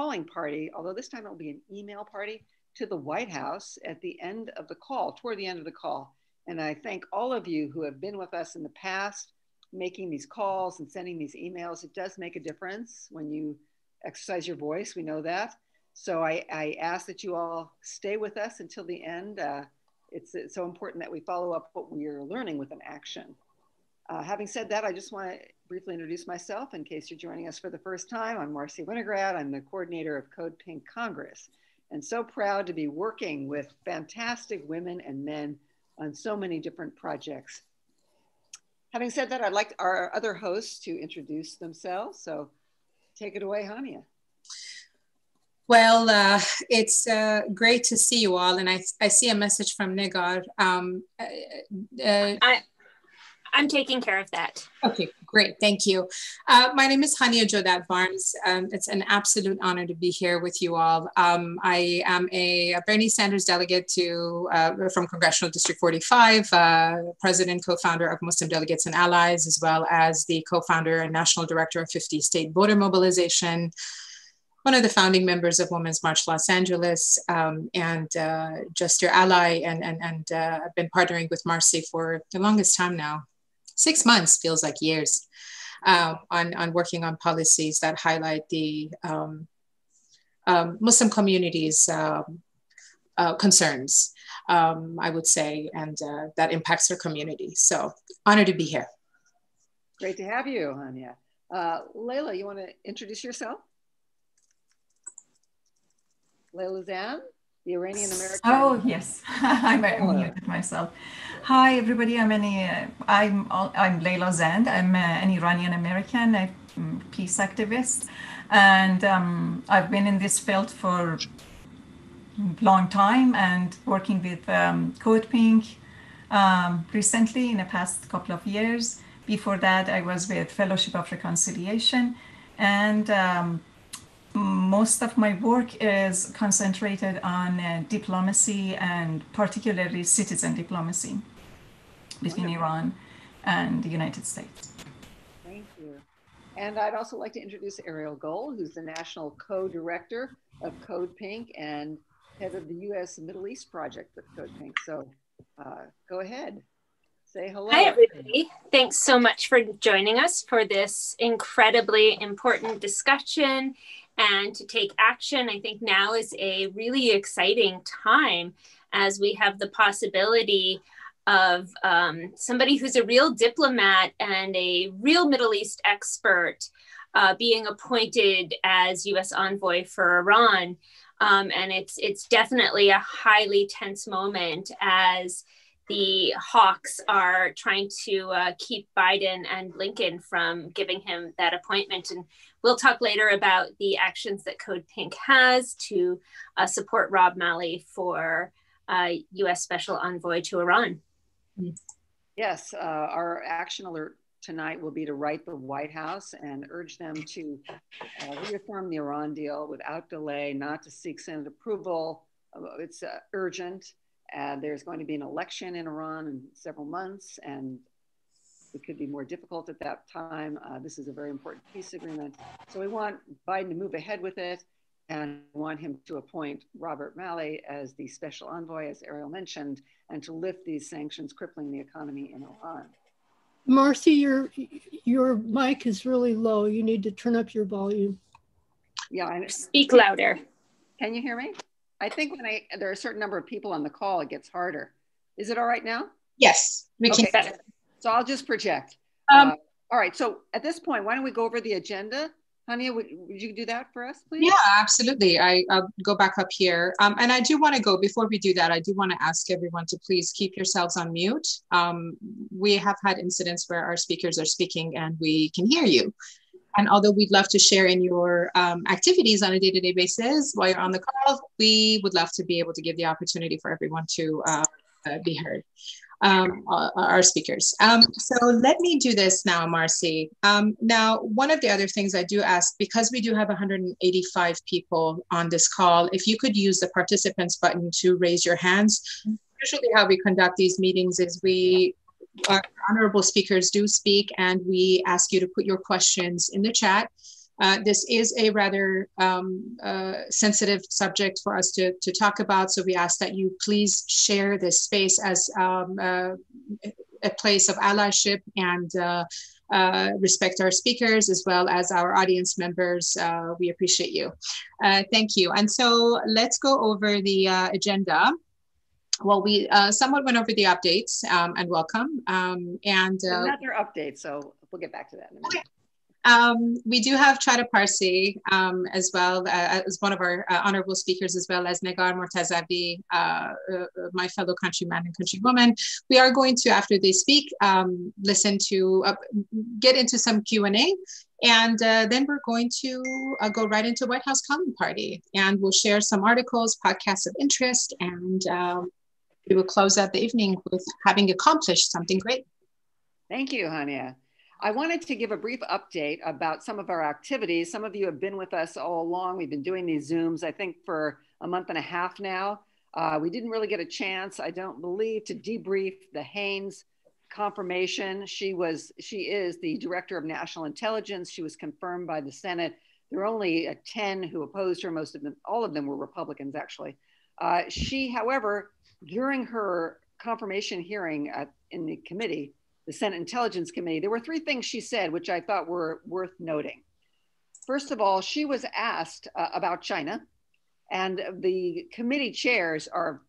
calling party, although this time it'll be an email party to the White House at the end of the call, toward the end of the call. And I thank all of you who have been with us in the past, making these calls and sending these emails. It does make a difference when you exercise your voice. We know that. So I, I ask that you all stay with us until the end. Uh, it's, it's so important that we follow up what we're learning with an action. Uh, having said that, I just want to briefly introduce myself in case you're joining us for the first time. I'm Marcy Winograd. I'm the coordinator of Code Pink Congress and so proud to be working with fantastic women and men on so many different projects. Having said that, I'd like our other hosts to introduce themselves. So take it away, Hanieh. Well, uh, it's uh, great to see you all. And I, I see a message from Negar. Um, uh, uh I, I'm taking care of that. Okay, great. Thank you. Uh, my name is Hanieh Jodat Barnes. Um, it's an absolute honor to be here with you all. Um, I am a Bernie Sanders delegate to uh, from Congressional District 45, uh, president, co-founder of Muslim Delegates and Allies, as well as the co-founder and national director of 50 State Voter Mobilization one of the founding members of Women's March Los Angeles, um, and uh, just your ally, and and and uh, I've been partnering with Marcy for the longest time now six months feels like years uh, on, on working on policies that highlight the um, um, Muslim communities' um, uh, concerns, um, I would say, and uh, that impacts their community. So honored to be here. Great to have you, Hanieh. Uh, Layla, you want to introduce yourself? Layla Zan? The Iranian American. Oh yes, I muted myself. Hi everybody, I'm any, uh, I'm I'm Layla Zand. I'm uh, an Iranian American a peace activist, and um, I've been in this field for a long time and working with um, Code Pink um, recently in the past couple of years. Before that, I was with Fellowship of Reconciliation, and um, most of my work is concentrated on uh, diplomacy and particularly citizen diplomacy between Wonderful. Iran and the United States. Thank you. And I'd also like to introduce Ariel Gold, who's the national co-director of Code Pink and head of the U.S. Middle East project with Code Pink. So uh, go ahead. Say hello. Hi, everybody. Thanks so much for joining us for this incredibly important discussion and to take action. I think now is a really exciting time as we have the possibility of um, somebody who's a real diplomat and a real Middle East expert uh, being appointed as U.S. envoy for Iran. Um, and it's it's definitely a highly tense moment as the hawks are trying to uh, keep Biden and Blinken from giving him that appointment. And we'll talk later about the actions that Code Pink has to uh, support Rob Malley for uh, U.S. Special Envoy to Iran. Yes, uh, our action alert tonight will be to write the White House and urge them to uh, reaffirm the Iran deal without delay, not to seek Senate approval. It's uh, urgent uh, there's going to be an election in Iran in several months, and it could be more difficult at that time. Uh, this is a very important peace agreement. So we want Biden to move ahead with it and want him to appoint Robert Malley as the special envoy, as Ariel mentioned, and to lift these sanctions crippling the economy in Iran. Marcy, your your mic is really low. You need to turn up your volume. Yeah, I speak louder. Can you hear me? I think when I there are a certain number of people on the call, it gets harder. Is it all right now? Yes, we can. Okay. So I'll just project. Um, uh, all right. So at this point, why don't we go over the agenda? Hanieh, would, would you do that for us, please? Yeah, absolutely. I, will go back up here. Um, and I do want to go, before we do that, I do want to ask everyone to please keep yourselves on mute. Um, we have had incidents where our speakers are speaking and we can hear you. And although we'd love to share in your um, activities on a day to day basis while you're on the call, we would love to be able to give the opportunity for everyone to uh, uh, be heard, um, uh, our speakers. Um, so let me do this now, Marcy. Um, now, one of the other things I do ask, because we do have 185 people on this call, if you could use the participants button to raise your hands. Usually, how we conduct these meetings is we our honorable speakers do speak and we ask you to put your questions in the chat. Uh, this is a rather um, uh, sensitive subject for us to, to talk about, so we ask that you please share this space as um, uh, a place of allyship and uh, uh, respect our speakers as well as our audience members. Uh, we appreciate you. Thank you. And so let's go over the agenda. Well, we uh, somewhat went over the updates um, and welcome. Um, and another update, so we'll get back to that in a minute. Okay. Um, we do have Trita Parsi um, as well uh, as one of our uh, honorable speakers, as well as Negar Mortazavi, uh, uh, my fellow countryman and countrywoman. We are going to, after they speak, um, listen to uh, get into some Q and A, and uh, then we're going to go right into White House Calling Party, and we'll share some articles, podcasts of interest, and um, we will close out the evening with having accomplished something great. Thank you, Hanieh. I wanted to give a brief update about some of our activities. Some of you have been with us all along. We've been doing these Zooms, I think, for a month and a half now. Uh, we didn't really get a chance, I don't believe, to debrief the Haines confirmation. She was, she is the director of national intelligence. She was confirmed by the Senate. There were only uh, 10 who opposed her. Most of them, all of them were Republicans, actually. Uh, she, however, during her confirmation hearing at, in the committee, the Senate Intelligence Committee, there were three things she said which I thought were worth noting. First of all, she was asked uh, about China, and the committee chairs are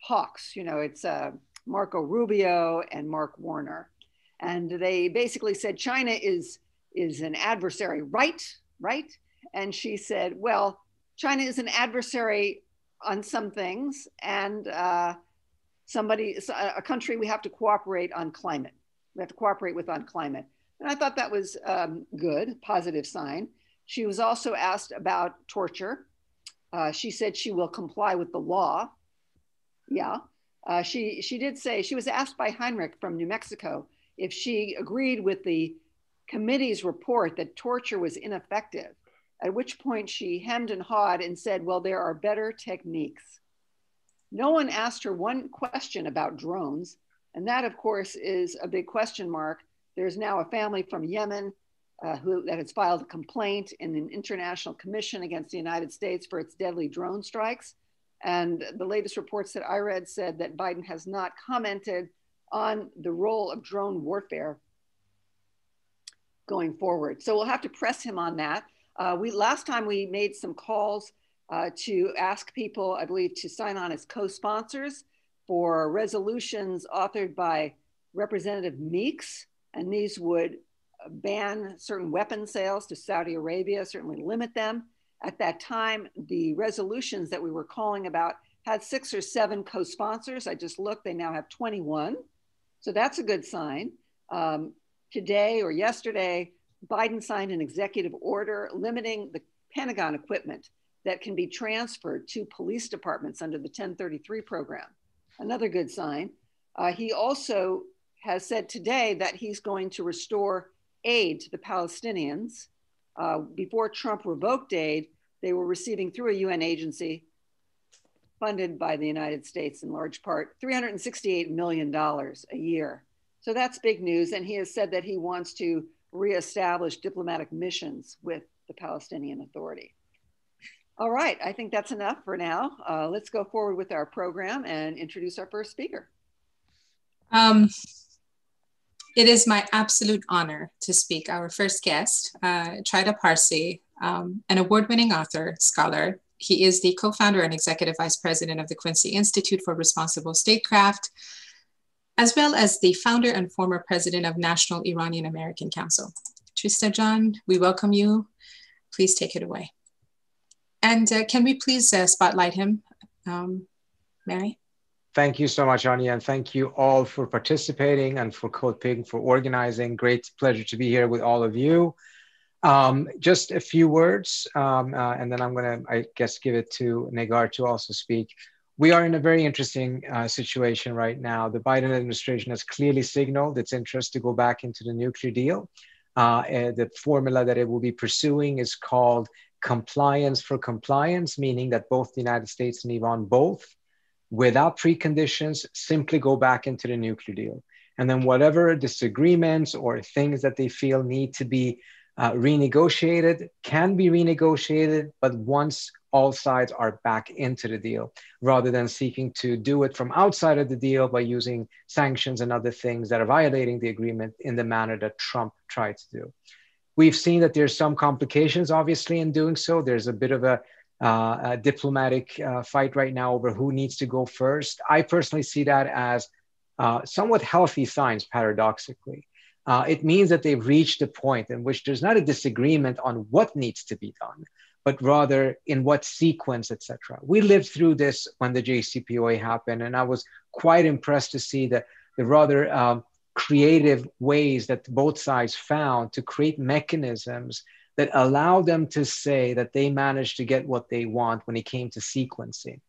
hawks. You know, it's uh, Marco Rubio and Mark Warner, and they basically said China is is an adversary, right? Right? And she said, well, China is an adversary on some things, and uh, somebody, a country we have to cooperate on climate. We have to cooperate with on climate. And I thought that was um, good, positive sign. She was also asked about torture. Uh, she said she will comply with the law. Yeah. Uh, she, she did say, she was asked by Heinrich from New Mexico if she agreed with the committee's report that torture was ineffective, at which point she hemmed and hawed and said, well, there are better techniques. No one asked her one question about drones. And that, of course, is a big question mark. There's now a family from Yemen uh, who, that has filed a complaint in an international commission against the United States for its deadly drone strikes. And the latest reports that I read said that Biden has not commented on the role of drone warfare going forward. So we'll have to press him on that. Uh, we last time we made some calls uh, to ask people, I believe, to sign on as co sponsors for resolutions authored by Representative Meeks. And these would ban certain weapon sales to Saudi Arabia, certainly limit them. At that time, the resolutions that we were calling about had six or seven co sponsors. I just looked, they now have 21. So that's a good sign. Um, today or yesterday, Biden signed an executive order limiting the Pentagon equipment that can be transferred to police departments under the 1033 program. Another good sign. Uh, he also has said today that he's going to restore aid to the Palestinians. Uh, before Trump revoked aid, they were receiving through a UN agency funded by the United States in large part $368 million a year. So that's big news. And he has said that he wants to reestablish diplomatic missions with the Palestinian Authority. All right, I think that's enough for now. Uh, let's go forward with our program and introduce our first speaker. Um, it is my absolute honor to speak our first guest, uh, Parsi, um, an award-winning author, scholar. He is the co-founder and executive vice president of the Quincy Institute for Responsible Statecraft, as well as the founder and former president of National Iranian American Council. Trita John, we welcome you. Please take it away. And uh, can we please uh, spotlight him, um, Mary? Thank you so much, Hanieh, and thank you all for participating and for Code Pink for organizing. Great pleasure to be here with all of you. Um, just a few words, um, uh, and then I'm going to, I guess, give it to Negar to also speak. We are in a very interesting uh, situation right now. The Biden administration has clearly signaled its interest to go back into the nuclear deal. Uh, the formula that it will be pursuing is called compliance for compliance, meaning that both the United States and Iran both, without preconditions, simply go back into the nuclear deal. And then whatever disagreements or things that they feel need to be uh, renegotiated, can be renegotiated, but once all sides are back into the deal, rather than seeking to do it from outside of the deal by using sanctions and other things that are violating the agreement in the manner that Trump tried to do. We've seen that there's some complications, obviously, in doing so. There's a bit of a, uh, a diplomatic uh, fight right now over who needs to go first. I personally see that as uh, somewhat healthy signs, paradoxically uh, it means that they've reached a point in which there's not a disagreement on what needs to be done, but rather in what sequence, etc. We lived through this when the JCPOA happened, and I was quite impressed to see the, the rather um, creative ways that both sides found to create mechanisms that allow them to say that they managed to get what they want when it came to sequencing.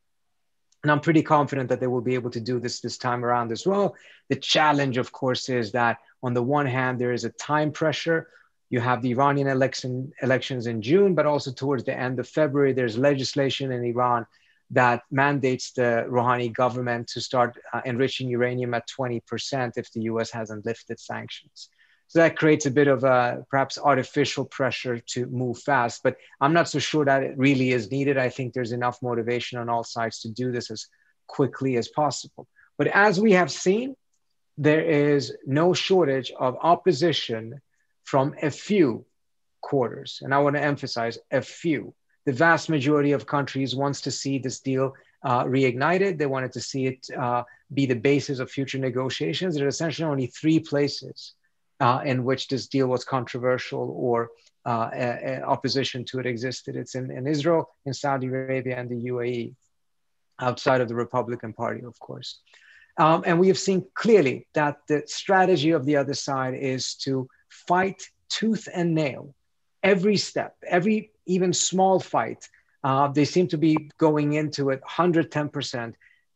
And I'm pretty confident that they will be able to do this this time around as well. The challenge, of course, is that on the one hand, there is a time pressure. You have the Iranian election, elections in June, but also towards the end of February, there's legislation in Iran that mandates the Rouhani government to start uh, enriching uranium at 20% if the US hasn't lifted sanctions. So that creates a bit of a perhaps artificial pressure to move fast, but I'm not so sure that it really is needed. I think there's enough motivation on all sides to do this as quickly as possible. But as we have seen, there is no shortage of opposition from a few quarters. And I want to emphasize a few. The vast majority of countries wants to see this deal uh, reignited. They wanted to see it uh, be the basis of future negotiations. There are essentially only three places uh, in which this deal was controversial or uh, a, a opposition to it existed. It's in, in Israel, in Saudi Arabia, and the UAE, outside of the Republican Party, of course. Um, and we have seen clearly that the strategy of the other side is to fight tooth and nail every step, every even small fight. Uh, they seem to be going into it 110%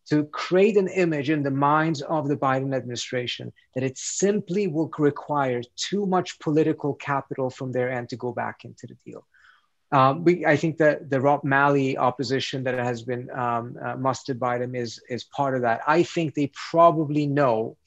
to create an image in the minds of the Biden administration that it simply will require too much political capital from their end to go back into the deal. Um, we, I think that the Rob Malley opposition that has been um, uh, mustered by them is, is part of that. I think they probably know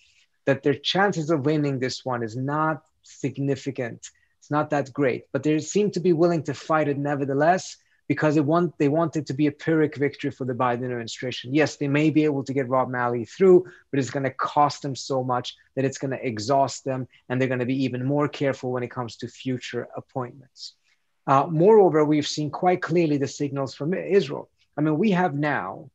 that their chances of winning this one is not significant. It's not that great, but they seem to be willing to fight it nevertheless because they want they want it to be a pyrrhic victory for the Biden administration. Yes, they may be able to get Rob Malley through, but it's going to cost them so much that it's going to exhaust them, and they're going to be even more careful when it comes to future appointments. Uh, moreover, we've seen quite clearly the signals from Israel. I mean, we have now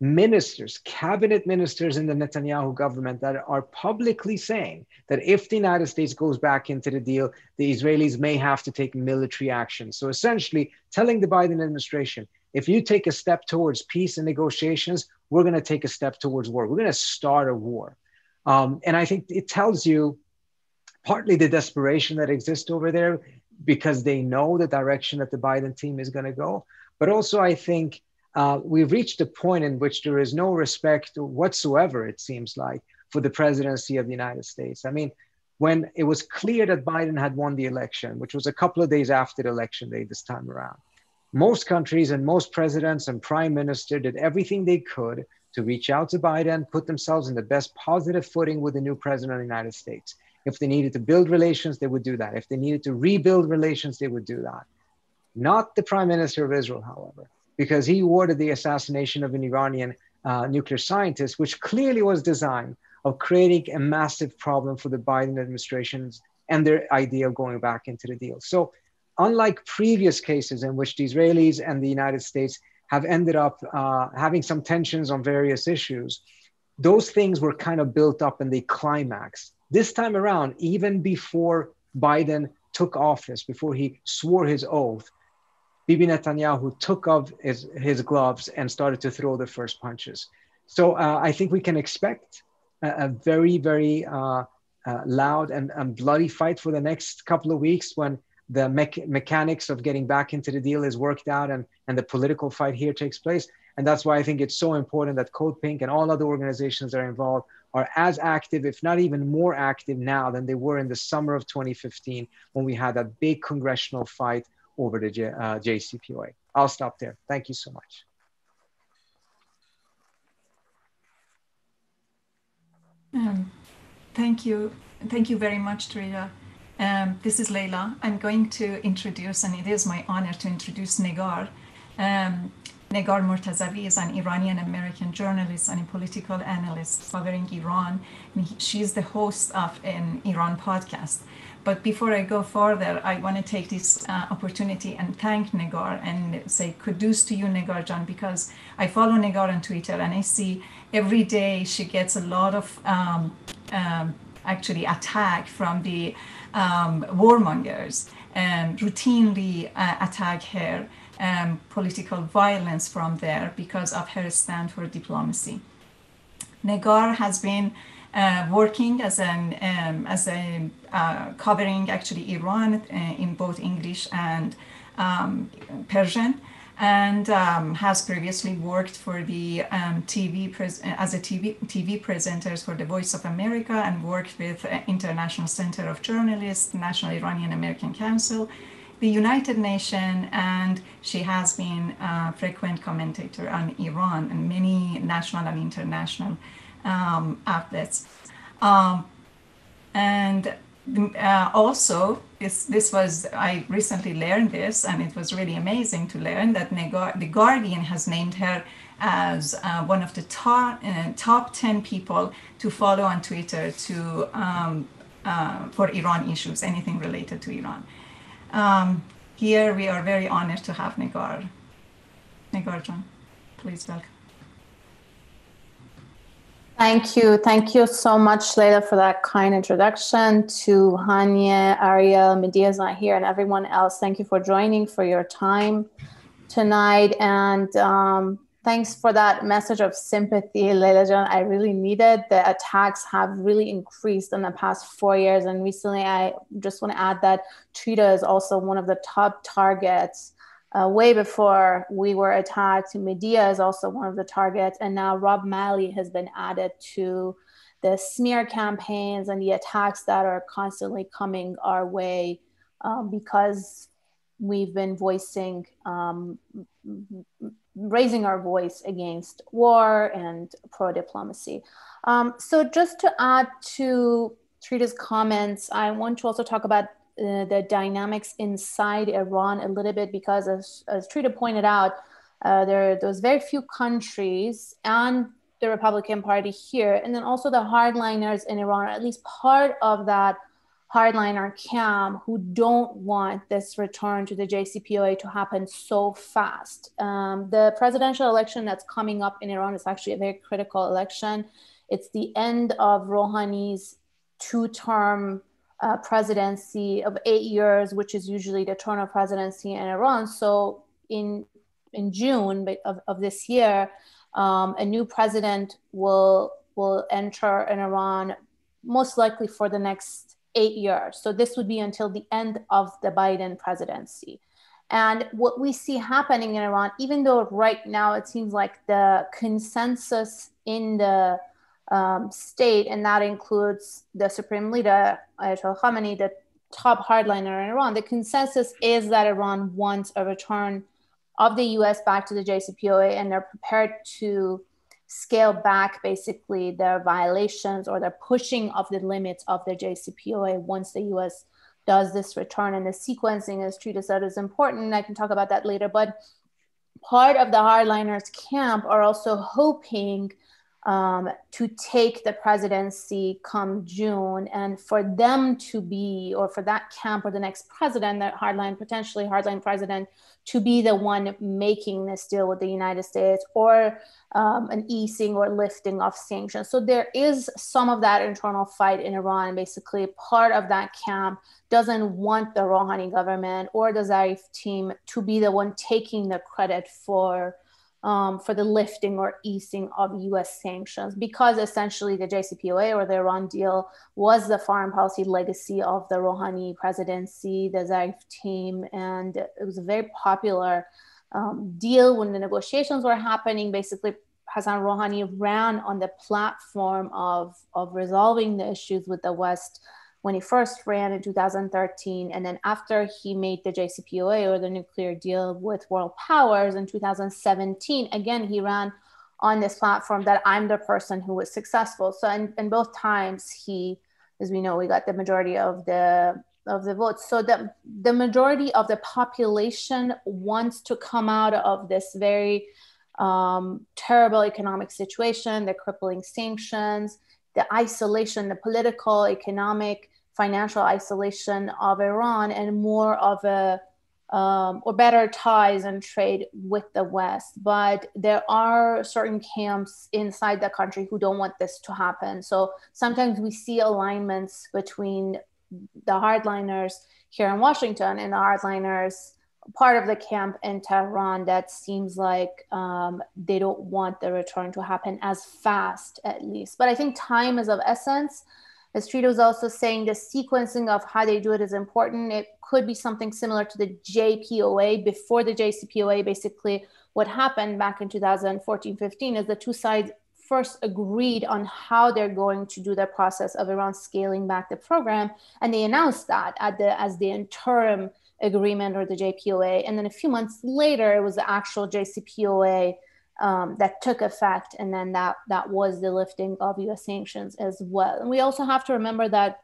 ministers, cabinet ministers in the Netanyahu government that are publicly saying that if the United States goes back into the deal, the Israelis may have to take military action. So essentially, telling the Biden administration, if you take a step towards peace and negotiations, we're going to take a step towards war. We're going to start a war. Um, and I think it tells you partly the desperation that exists over there because they know the direction that the Biden team is going to go. But also, I think uh, we've reached a point in which there is no respect whatsoever, it seems like, for the presidency of the United States. I mean, when it was clear that Biden had won the election, which was a couple of days after the election day this time around, most countries and most presidents and prime minister did everything they could to reach out to Biden, put themselves in the best positive footing with the new president of the United States. If they needed to build relations, they would do that. If they needed to rebuild relations, they would do that. Not the prime minister of Israel, however, because he ordered the assassination of an Iranian uh, nuclear scientist, which clearly was designed of creating a massive problem for the Biden administrations and their idea of going back into the deal. So, unlike previous cases in which the Israelis and the United States have ended up uh, having some tensions on various issues, those things were kind of built up in the climax. This time around, even before Biden took office, before he swore his oath, Bibi Netanyahu took off his, his gloves and started to throw the first punches. So uh, I think we can expect a, a very, very uh, uh, loud and, and, bloody fight for the next couple of weeks when the me- mechanics of getting back into the deal is worked out and, and the political fight here takes place. And that's why I think it's so important that Code Pink and all other organizations that are involved are as active, if not even more active now than they were in the summer of 2015 when we had that big congressional fight over the J, uh, JCPOA. I'll stop there. Thank you so much. Um, thank you. Thank you very much, Trita. Um, this is Leila. I'm going to introduce, and it is my honor to introduce Negar. Um, Negar Mortazavi is an Iranian American journalist and a political analyst covering Iran. she's the host of an Iran podcast. But before I go further, I want to take this uh, opportunity and thank Negar and say kudos to you, Negar John, because I follow Negar on Twitter and I see every day she gets a lot of um, um, actually attack from the um, warmongers and routinely uh, attack her um, political violence from there because of her stand for diplomacy. Negar has been uh, working as an um, as a uh, covering actually Iran uh, in both English and um, Persian, and um, has previously worked for the um, TV pres- as a TV TV presenters for the Voice of America and worked with uh, International Center of Journalists, National Iranian American Council, the United Nations, and she has been a frequent commentator on Iran and many national and international um, outlets. Um, and uh, also, this, this was, I recently learned this, and it was really amazing to learn that The Guardian has named her as uh, one of the top, uh, top 10 people to follow on Twitter to, um, uh, for Iran issues, anything related to Iran. Um, here we are very honored to have Negar. Negar John, please welcome. Thank you. Thank you so much, Leila, for that kind introduction to Hanieh, Ariel, Medea's not here, and everyone else. Thank you for joining, for your time tonight. And um, thanks for that message of sympathy, Leila John. I really needed. The attacks have really increased in the past four years. And recently, I just want to add that Trita is also one of the top targets uh, way before we were attacked. Medea is also one of the targets, and now Rob Malley has been added to the smear campaigns and the attacks that are constantly coming our way um, because we've been voicing, um, raising our voice against war and pro diplomacy. Um, so, just to add to Trita's comments, I want to also talk about uh, the dynamics inside Iran a little bit because, as, as Trita pointed out, uh, there there's very few countries and the Republican Party here, and then also the hardliners in Iran, or at least part of that hardliner camp who don't want this return to the JCPOA to happen so fast. Um, the presidential election that's coming up in Iran is actually a very critical election. It's the end of Rouhani's two term uh, presidency of eight years, which is usually the term of presidency in Iran. So in in June of, of this year, um, a new president will will enter in Iran most likely for the next eight years. So this would be until the end of the Biden presidency. And what we see happening in Iran, even though right now it seems like the consensus in the um, state, and that includes the supreme leader, Ayatollah Khamenei, the top hardliner in Iran. The consensus is that Iran wants a return of the US back to the JCPOA, and they're prepared to scale back basically their violations or their pushing of the limits of the JCPOA once the US does this return. And the sequencing, as Trita said, is important. I can talk about that later. But part of the hardliners camp are also hoping um, to take the presidency come June, and for them to be, or for that camp or the next president, that hardline, potentially hardline president, to be the one making this deal with the United States or um, an easing or lifting of sanctions. So there is some of that internal fight in Iran. Basically, part of that camp doesn't want the Rouhani government or the Zarif team to be the one taking the credit for um, for the lifting or easing of US sanctions because essentially the JCPOA or the Iran deal was the foreign policy legacy of the Rouhani presidency, the Zarif team, and it was a very popular um, deal when the negotiations were happening. Basically, Hassan Rouhani ran on the platform of, of resolving the issues with the West when he first ran in 2013. And then after he made the JCPOA or the nuclear deal with world powers in 2017, again, he ran on this platform that I'm the person who was successful. So in, in both times, he, as we know, we got the majority of the of the votes. So the the majority of the population wants to come out of this very um, terrible economic situation, the crippling sanctions, the isolation, the political, economic, financial isolation of Iran, and more of a um, or better ties and trade with the West. But there are certain camps inside the country who don't want this to happen. So sometimes we see alignments between the hardliners here in Washington and the hardliners part of the camp in Tehran that seems like um, they don't want the return to happen as fast, at least. But I think time is of essence. As Trita was also saying, the sequencing of how they do it is important. It could be something similar to the JPOA. Before the JCPOA, basically, what happened back in 2014 15 is the two sides first agreed on how they're going to do the process of Iran scaling back the program. And they announced that at the, as the interim agreement or the JPOA. And then a few months later, it was the actual JCPOA um, that took effect. And then that, that was the lifting of US sanctions as well. And we also have to remember that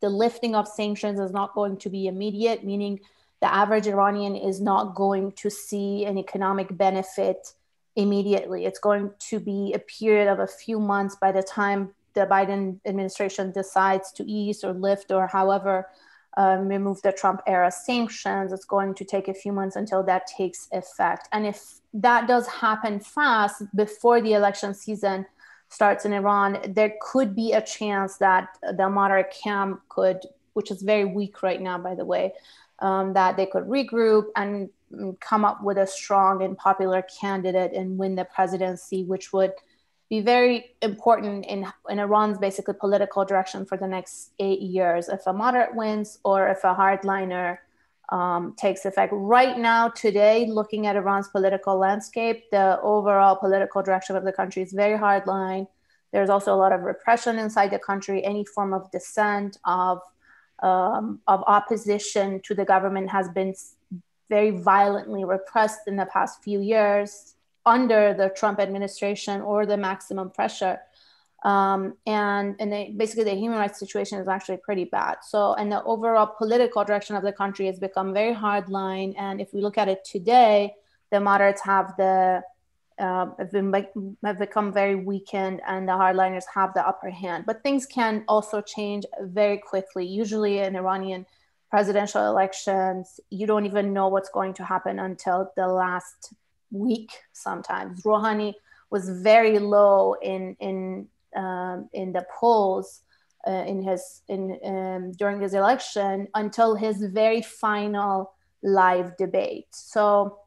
the lifting of sanctions is not going to be immediate, meaning the average Iranian is not going to see an economic benefit immediately. It's going to be a period of a few months by the time the Biden administration decides to ease or lift or however um, remove the Trump era sanctions. It's going to take a few months until that takes effect. And if that does happen fast before the election season starts in Iran, there could be a chance that the moderate camp could, which is very weak right now, by the way, um, that they could regroup and come up with a strong and popular candidate and win the presidency, which would be very important in, in Iran's basically political direction for the next eight years. If a moderate wins or if a hardliner um, takes effect. Right now, today, looking at Iran's political landscape, the overall political direction of the country is very hardline. There's also a lot of repression inside the country. Any form of dissent, of, um, of opposition to the government has been very violently repressed in the past few years under the Trump administration or the maximum pressure. Um, and and they, basically the human rights situation is actually pretty bad. So and the overall political direction of the country has become very hardline. And if we look at it today, the moderates have the uh, have, been, have become very weakened, and the hardliners have the upper hand. But things can also change very quickly. Usually in Iranian presidential elections, you don't even know what's going to happen until the last weak sometimes. Rouhani was very low in in um, in the polls uh, in his in um, during his election until his very final live debate. So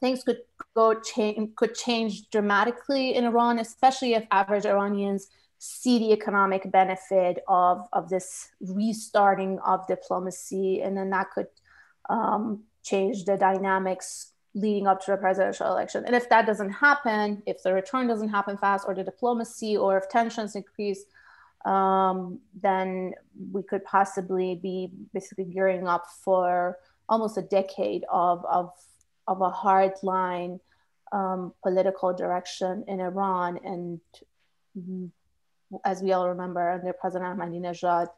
things could go change could change dramatically in Iran, especially if average Iranians see the economic benefit of of this restarting of diplomacy, and then that could um, change the dynamics leading up to the presidential election. And if that doesn't happen, if the return doesn't happen fast, or the diplomacy, or if tensions increase, um, then we could possibly be basically gearing up for almost a decade of, of, of a hard line um, political direction in Iran. And as we all remember, under President Ahmadinejad,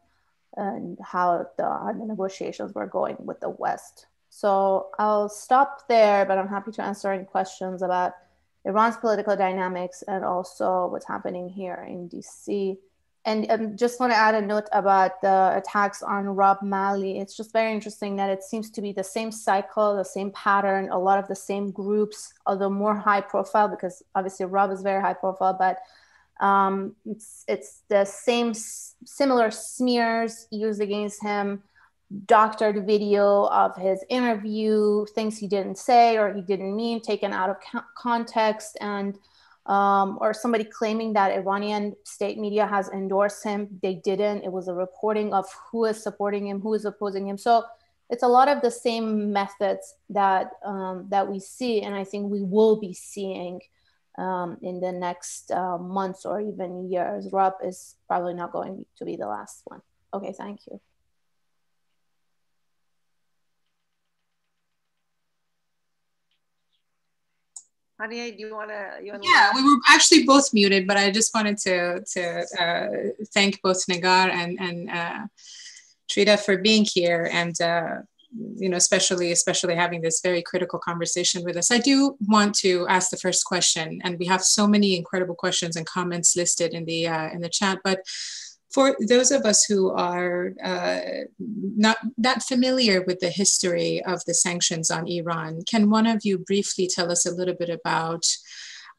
and how the, the negotiations were going with the West. So I'll stop there, but I'm happy to answer any questions about Iran's political dynamics and also what's happening here in DC. And um, just want to add a note about the attacks on Rob Malley. It's just very interesting that it seems to be the same cycle, the same pattern, a lot of the same groups, although more high profile, because obviously Rob is very high profile, but um, it's, it's the same similar smears used against him doctored video of his interview, things he didn't say or he didn't mean, taken out of context, and um, or somebody claiming that Iranian state media has endorsed him. They didn't. It was a reporting of who is supporting him, who is opposing him. So it's a lot of the same methods that um, that we see, and I think we will be seeing um, in the next uh, months or even years. Rob is probably not going to be the last one. Okay, thank you. Hanieh, do you want to? Yeah, we were actually both muted, but I just wanted to to uh, thank both Negar and and uh, Trita, for being here and uh, you know, especially especially having this very critical conversation with us. I do want to ask the first question, and we have so many incredible questions and comments listed in the uh, in the chat. But for those of us who are uh, not not familiar with the history of the sanctions on Iran, can one of you briefly tell us a little bit about?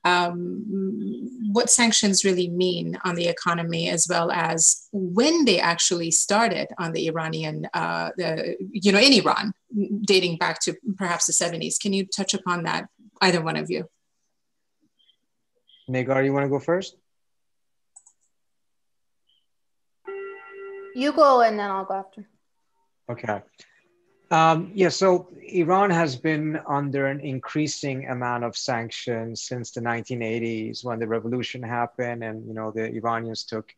um, what sanctions really mean on the economy, as well as when they actually started on the Iranian, uh, the, you know, in Iran, dating back to perhaps the 70s. Can you touch upon that, either one of you? Negar, you want to go first? You go and then I'll go after. Okay. Um, yeah, so Iran has been under an increasing amount of sanctions since the 1980s when the revolution happened and, you know, the Iranians took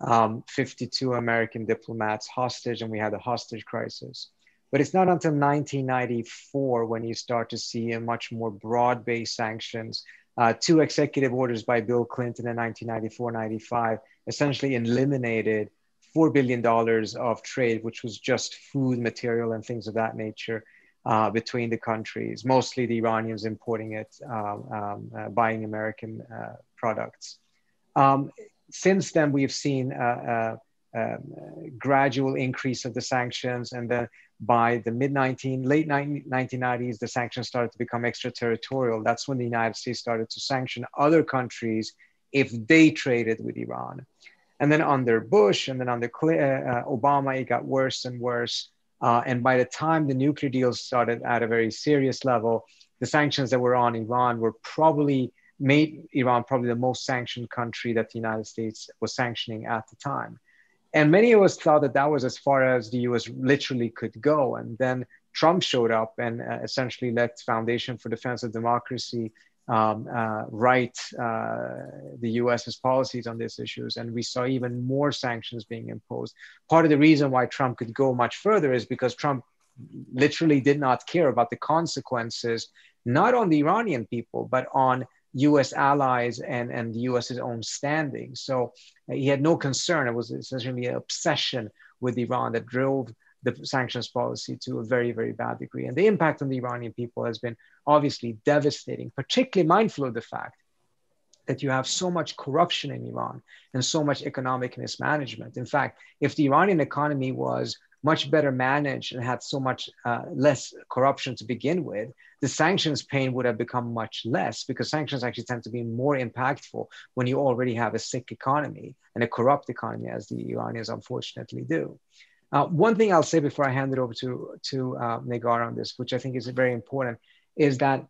um, 52 American diplomats hostage and we had a hostage crisis. But it's not until 1994 when you start to see a much more broad-based sanctions. Uh, two executive orders by Bill Clinton in 1994-95 essentially eliminated $4 billion of trade, which was just food, material, and things of that nature uh, between the countries, mostly the Iranians importing it, um, um, uh, buying American uh, products. Um, since then, we've seen a, a, a, gradual increase of the sanctions, and then by the mid 19 late 1990s, the sanctions started to become extraterritorial. That's when the United States started to sanction other countries if they traded with Iran. And then under Bush and then under uh, uh, Obama, it got worse and worse. Uh, and by the time the nuclear deals started at a very serious level, the sanctions that were on Iran were probably made Iran probably the most sanctioned country that the United States was sanctioning at the time. And many of us thought that that was as far as the US literally could go. And then Trump showed up and uh, essentially let Foundation for Defense of Democracy um, uh, write uh, the US's policies on these issues. And we saw even more sanctions being imposed. Part of the reason why Trump could go much further is because Trump literally did not care about the consequences, not on the Iranian people, but on US allies and, and the US's own standing. So he had no concern. It was essentially an obsession with Iran that drove the sanctions policy to a very, very bad degree. And the impact on the Iranian people has been obviously devastating, particularly mindful of the fact that you have so much corruption in Iran and so much economic mismanagement. In fact, if the Iranian economy was much better managed and had so much uh, less corruption to begin with, the sanctions pain would have become much less because sanctions actually tend to be more impactful when you already have a sick economy and a corrupt economy, as the Iranians unfortunately do. Uh, one thing I'll say before I hand it over to, to uh, Negar on this, which I think is very important, is that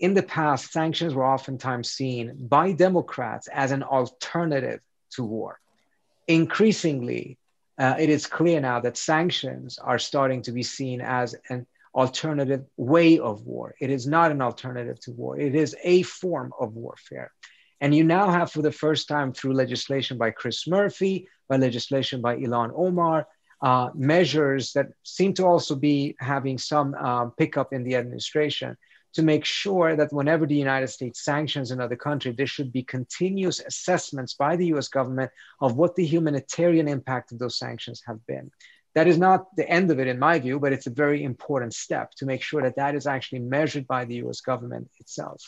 in the past, sanctions were oftentimes seen by Democrats as an alternative to war. Increasingly, uh, it is clear now that sanctions are starting to be seen as an alternative way of war. It is not an alternative to war, it is a form of warfare. And you now have, for the first time, through legislation by Chris Murphy, by legislation by Ilhan Omar, uh, measures that seem to also be having some um, pickup in the administration to make sure that whenever the United States sanctions another country, there should be continuous assessments by the US government of what the humanitarian impact of those sanctions have been. That is not the end of it, in my view, but it's a very important step to make sure that that is actually measured by the US government itself.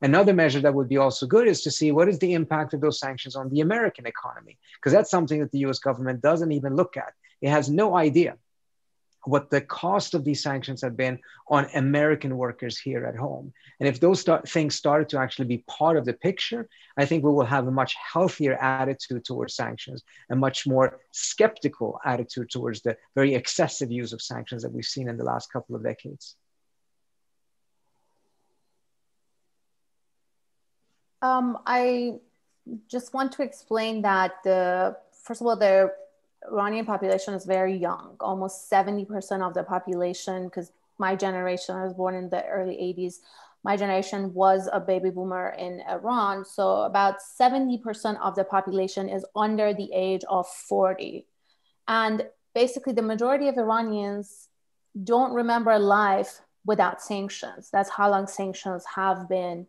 Another measure that would be also good is to see what is the impact of those sanctions on the American economy, because that's something that the US government doesn't even look at. It has no idea what the cost of these sanctions have been on American workers here at home. And if those start, things started to actually be part of the picture, I think we will have a much healthier attitude towards sanctions, a much more skeptical attitude towards the very excessive use of sanctions that we've seen in the last couple of decades. Um, I just want to explain that the first of all, the Iranian population is very young, almost 70% of the population, because my generation, I was born in the early 80s, my generation was a baby boomer in Iran. So about 70% of the population is under the age of 40. And basically, the majority of Iranians don't remember life without sanctions. That's how long sanctions have been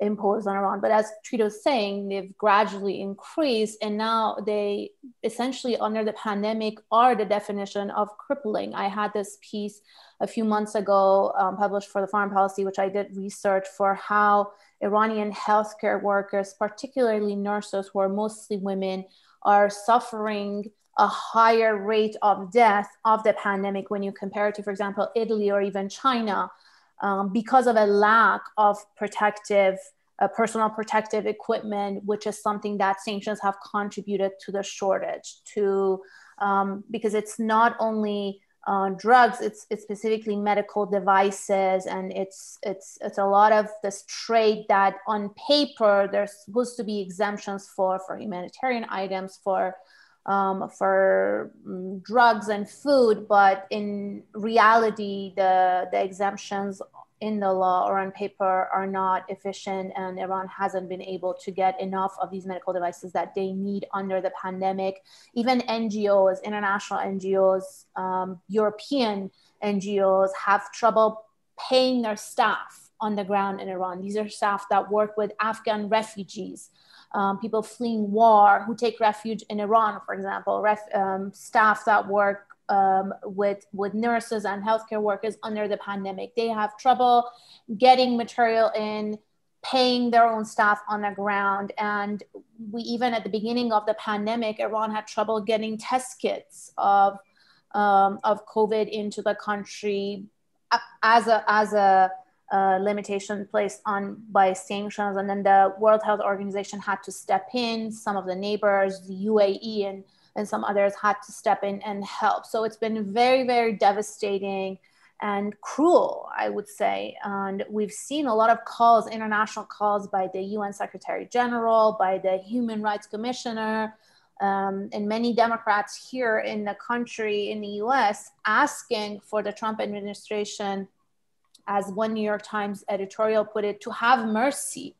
imposed on Iran. But as was saying, they've gradually increased, and now they essentially, under the pandemic, are the definition of crippling. I had this piece a few months ago um, published for the Foreign Policy, which I did research for how Iranian healthcare workers, particularly nurses who are mostly women, are suffering a higher rate of death of the pandemic when you compare it to, for example, Italy or even China, um, because of a lack of protective, uh, personal protective equipment, which is something that sanctions have contributed to the shortage. To um, because it's not only uh, drugs, it's, it's specifically medical devices, and it's it's it's a lot of this trade that on paper there's supposed to be exemptions for for humanitarian items for um, for um, drugs and food, but in reality, the, the exemptions in the law or on paper are not efficient, and Iran hasn't been able to get enough of these medical devices that they need under the pandemic. Even NGOs, international NGOs, um, European NGOs have trouble paying their staff on the ground in Iran. These are staff that work with Afghan refugees um, people fleeing war who take refuge in Iran, for example, ref, um, staff that work um, with with nurses and healthcare workers under the pandemic. They have trouble getting material in, paying their own staff on the ground, and we even at the beginning of the pandemic, Iran had trouble getting test kits of um, of COVID into the country as a as a limitation placed on by sanctions, and then the World Health Organization had to step in. Some of the neighbors, the UAE and and some others had to step in and help. So it's been very, very devastating and cruel, I would say. And we've seen a lot of calls, international calls by the UN Secretary General, by the Human Rights Commissioner, um, and many Democrats here in the country, in the US, asking for the Trump administration as one New York Times editorial put it, to have mercy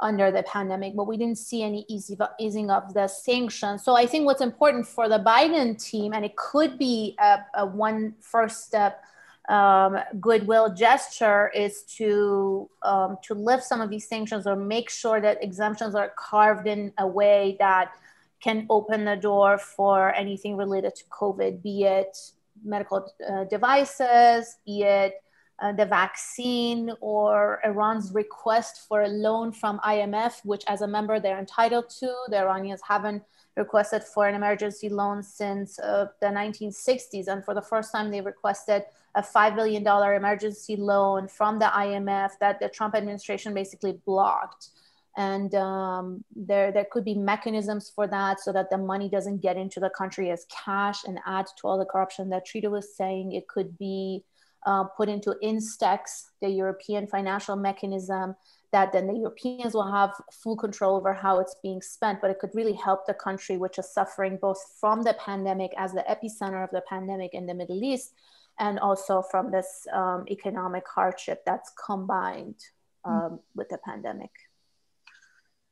under the pandemic, but we didn't see any easy, easing of the sanctions. So I think what's important for the Biden team, and it could be a, a one first step um, goodwill gesture, is to um, to lift some of these sanctions or make sure that exemptions are carved in a way that can open the door for anything related to COVID, be it medical uh, devices, be it uh, the vaccine or Iran's request for a loan from IMF, which as a member they're entitled to. The Iranians haven't requested for an emergency loan since uh, the 1960s. And for the first time, they requested a $5 billion emergency loan from the IMF that the Trump administration basically blocked. And um, there, there could be mechanisms for that so that the money doesn't get into the country as cash and add to all the corruption that Trita was saying. It could be uh, put into INSTEX, the European financial mechanism, that then the Europeans will have full control over how it's being spent, but it could really help the country, which is suffering both from the pandemic as the epicenter of the pandemic in the Middle East, and also from this um, economic hardship that's combined um, mm. with the pandemic.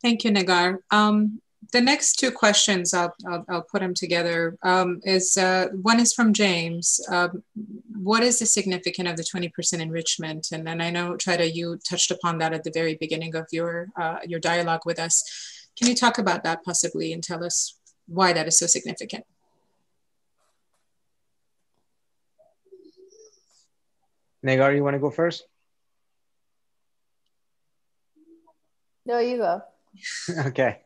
Thank you, Negar. Um, the next two questions, I'll, I'll, I'll put them together, um, is uh, one is from James. Um, what is the significance of the 20% enrichment? And then I know, Trita, you touched upon that at the very beginning of your, uh, your dialogue with us. Can you talk about that possibly and tell us why that is so significant? Negar, you want to go first? No, you go. okay.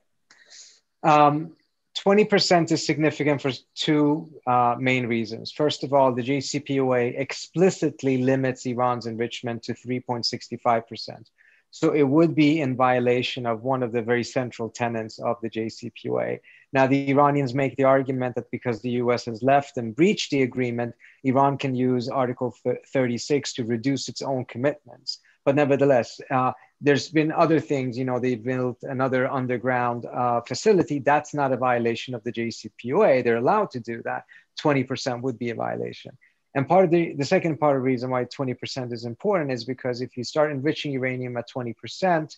Um, 20% is significant for two uh, main reasons. First of all, the JCPOA explicitly limits Iran's enrichment to 3.65%. So it would be in violation of one of the very central tenets of the JCPOA. Now, the Iranians make the argument that because the US has left and breached the agreement, Iran can use Article 36 to reduce its own commitments. But nevertheless, uh, there's been other things, you know, they built another underground uh, facility. That's not a violation of the JCPOA. They're allowed to do that. 20% would be a violation. And part of the, the second part of the reason why 20% is important is because if you start enriching uranium at 20%,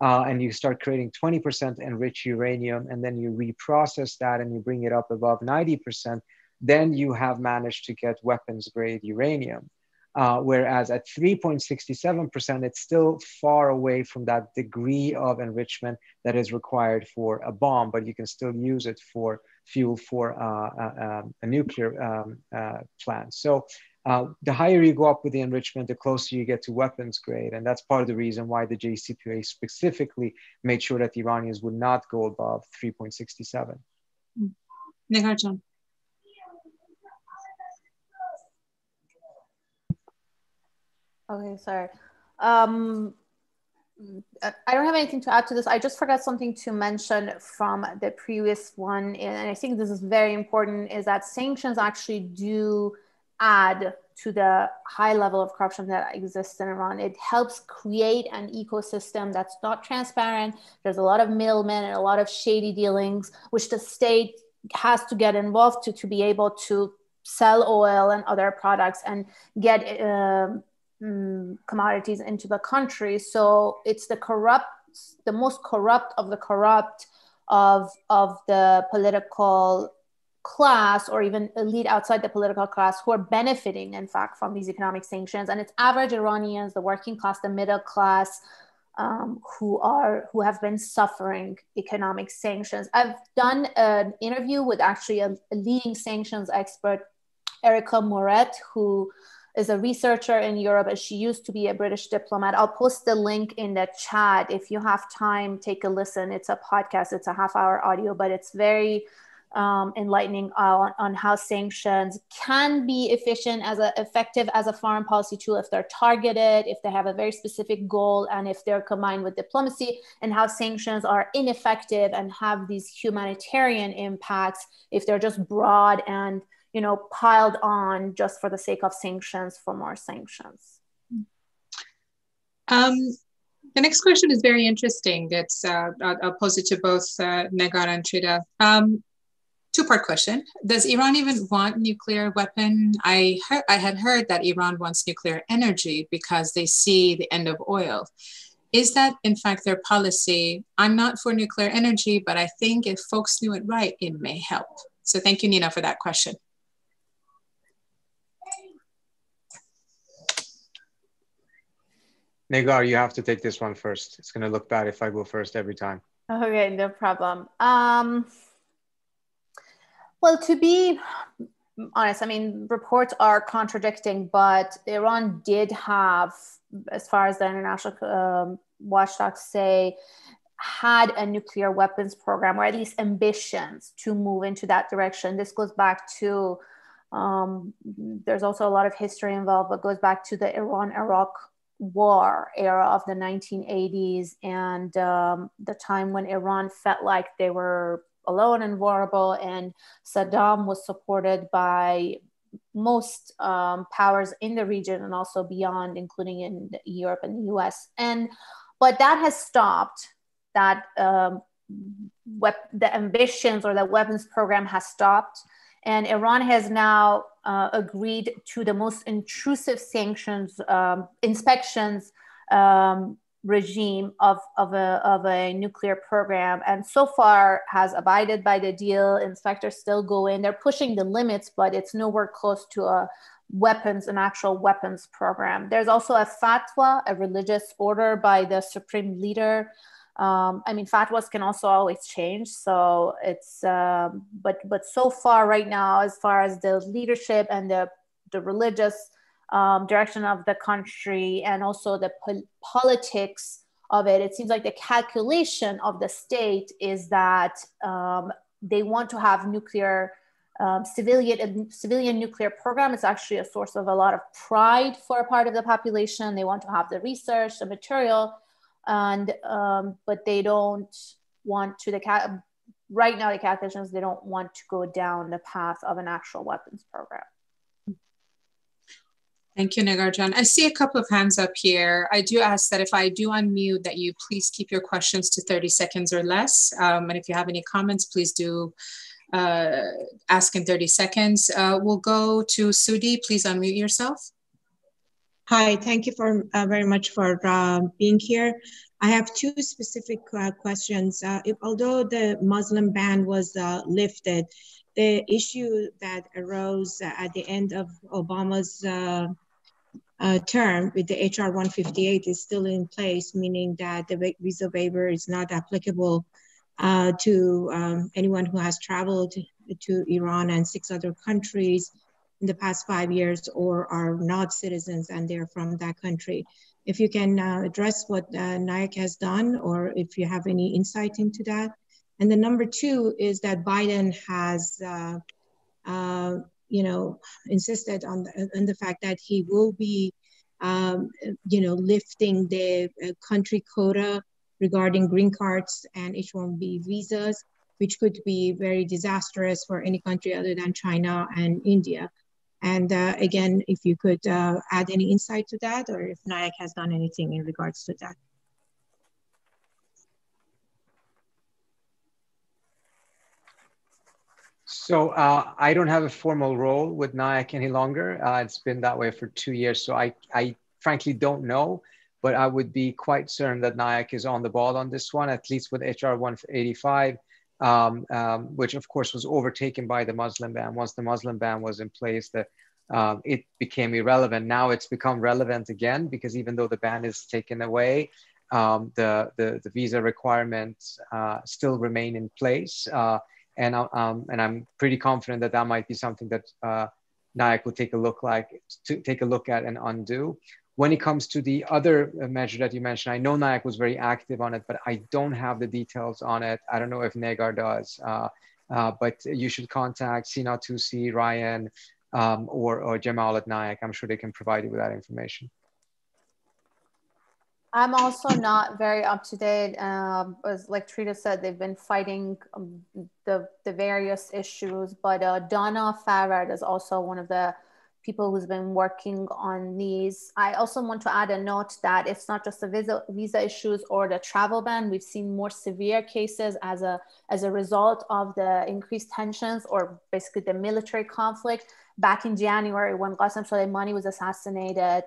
uh, and you start creating 20% enriched uranium, and then you reprocess that and you bring it up above 90%, then you have managed to get weapons grade uranium. Uh, whereas at 3.67%, it's still far away from that degree of enrichment that is required for a bomb, but you can still use it for fuel for uh, a, uh, um, a, nuclear um, uh, plant. So uh, the higher you go up with the enrichment, the closer you get to weapons grade. And that's part of the reason why the JCPOA specifically made sure that the Iranians would not go above 3.67. Negarjan. Okay, sorry. Um, I don't have anything to add to this. I just forgot something to mention from the previous one, and I think this is very important, is that sanctions actually do add to the high level of corruption that exists in Iran. It helps create an ecosystem that's not transparent. There's a lot of middlemen and a lot of shady dealings, which the state has to get involved to, to be able to sell oil and other products and get um, um, commodities into the country. So it's the corrupt, the most corrupt of the corrupt of of the political class or even elite outside the political class who are benefiting in fact from these economic sanctions and it's average iranians the working class the middle class um, who are who have been suffering economic sanctions i've done an interview with actually a, a leading sanctions expert erica moret who is a researcher in Europe and she used to be a British diplomat. I'll post the link in the chat. If you have time, take a listen. It's a podcast, it's a half hour audio, but it's very um, enlightening on, on, how sanctions can be efficient as a, effective as a foreign policy tool if they're targeted, if they have a very specific goal, and if they're combined with diplomacy, and how sanctions are ineffective and have these humanitarian impacts if they're just broad and you know, piled on just for the sake of sanctions for more sanctions. Um, the next question is very interesting. It's uh, I'll, pose it to both uh, and Trita. Um, two-part question: Does Iran even want nuclear weapon? I I had heard that Iran wants nuclear energy because they see the end of oil. Is that in fact their policy? I'm not for nuclear energy, but I think if folks knew it right, it may help. So thank you, Nina, for that question. Negar, you have to take this one first. It's going to look bad if I go first every time. Okay, no problem. Um, well, to be honest, I mean, reports are contradicting, but Iran did have, as far as the international um, watchdogs say, had a nuclear weapons program, or at least ambitions to move into that direction. This goes back to, um, there's also a lot of history involved, but goes back to the Iran Iraq war era of the 1980s and um, the time when Iran felt like they were alone and vulnerable, and Saddam was supported by most um, powers in the region and also beyond, including in Europe and the US. And but that has stopped. That um, wep- the ambitions or the weapons program has stopped. And Iran has now uh, agreed to the most intrusive sanctions, um, inspections um, regime of, of, a, of a nuclear program. And so far has abided by the deal. Inspectors still go in. They're pushing the limits, but it's nowhere close to a weapons, an actual weapons program. There's also a fatwa, a religious order by the supreme leader um, I mean, fatwas can also always change. So it's, um, but but so far right now, as far as the leadership and the the religious um, direction of the country and also the po- politics of it, it seems like the calculation of the state is that um, they want to have nuclear. Um, civilian civilian nuclear program is actually a source of a lot of pride for a part of the population. They want to have the research, the material, and um, but they don't want to the cat right now the calculations they don't want to go down the path of an actual weapons program Thank you, Negarjan. I see a couple of hands up here. I do ask that if I do unmute that you please keep your questions to 30 seconds or less. Um, and if you have any comments, please do uh, ask in 30 seconds. Uh, we'll go to Sudi. Please unmute yourself. Hi, thank you for uh, very much for uh, being here. I have two specific uh, questions. Uh, if, although the Muslim ban was uh, lifted, the issue that arose at the end of Obama's uh, term with the HR 158 is still in place, meaning that the visa waiver is not applicable to um, anyone who has traveled to Iran and six other countries in the past five years or are not citizens and they're from that country. If you can uh, address what uh, NIAC has done or if you have any insight into that. And the number two is that Biden has, uh, uh you know, insisted on the, on the fact that he will be, um, you know, lifting the uh, country quota regarding green cards and H-1B visas, which could be very disastrous for any country other than China and India. And uh, again, if you could uh, add any insight to that, or if NIAC has done anything in regards to that. So uh, I don't have a formal role with NIAC any longer. Uh, it's been that way for two years. So I, I frankly don't know, but I would be quite certain that NIAC is on the ball on this one, at least with HR 185 um, um, which of course was overtaken by the Muslim ban. Once the Muslim ban was in place, that um, it became irrelevant. Now it's become relevant again because even though the ban is taken away, um, the, the, the visa requirements uh, still remain in place. Uh, and, uh, um, and I'm pretty confident that that might be something that uh, NIAC will take a look like to take a look at and undo. When it comes to the other uh, measure that you mentioned, I know NIAC was very active on it, but I don't have the details on it. I don't know if Negar does, uh, uh, but you should contact Sina Toossi, Ryan, um, or, or Jamal at NIAC. I'm sure they can provide you with that information. I'm also not very up to date. Um, as like Trita said, they've been fighting um, the the various issues. But uh, Donna Farad is also one of the people who's been working on these. I also want to add a note that it's not just the visa, visa issues or the travel ban. We've seen more severe cases as a, as a result of the increased tensions or basically the military conflict. Back in January, when Qasem Soleimani was assassinated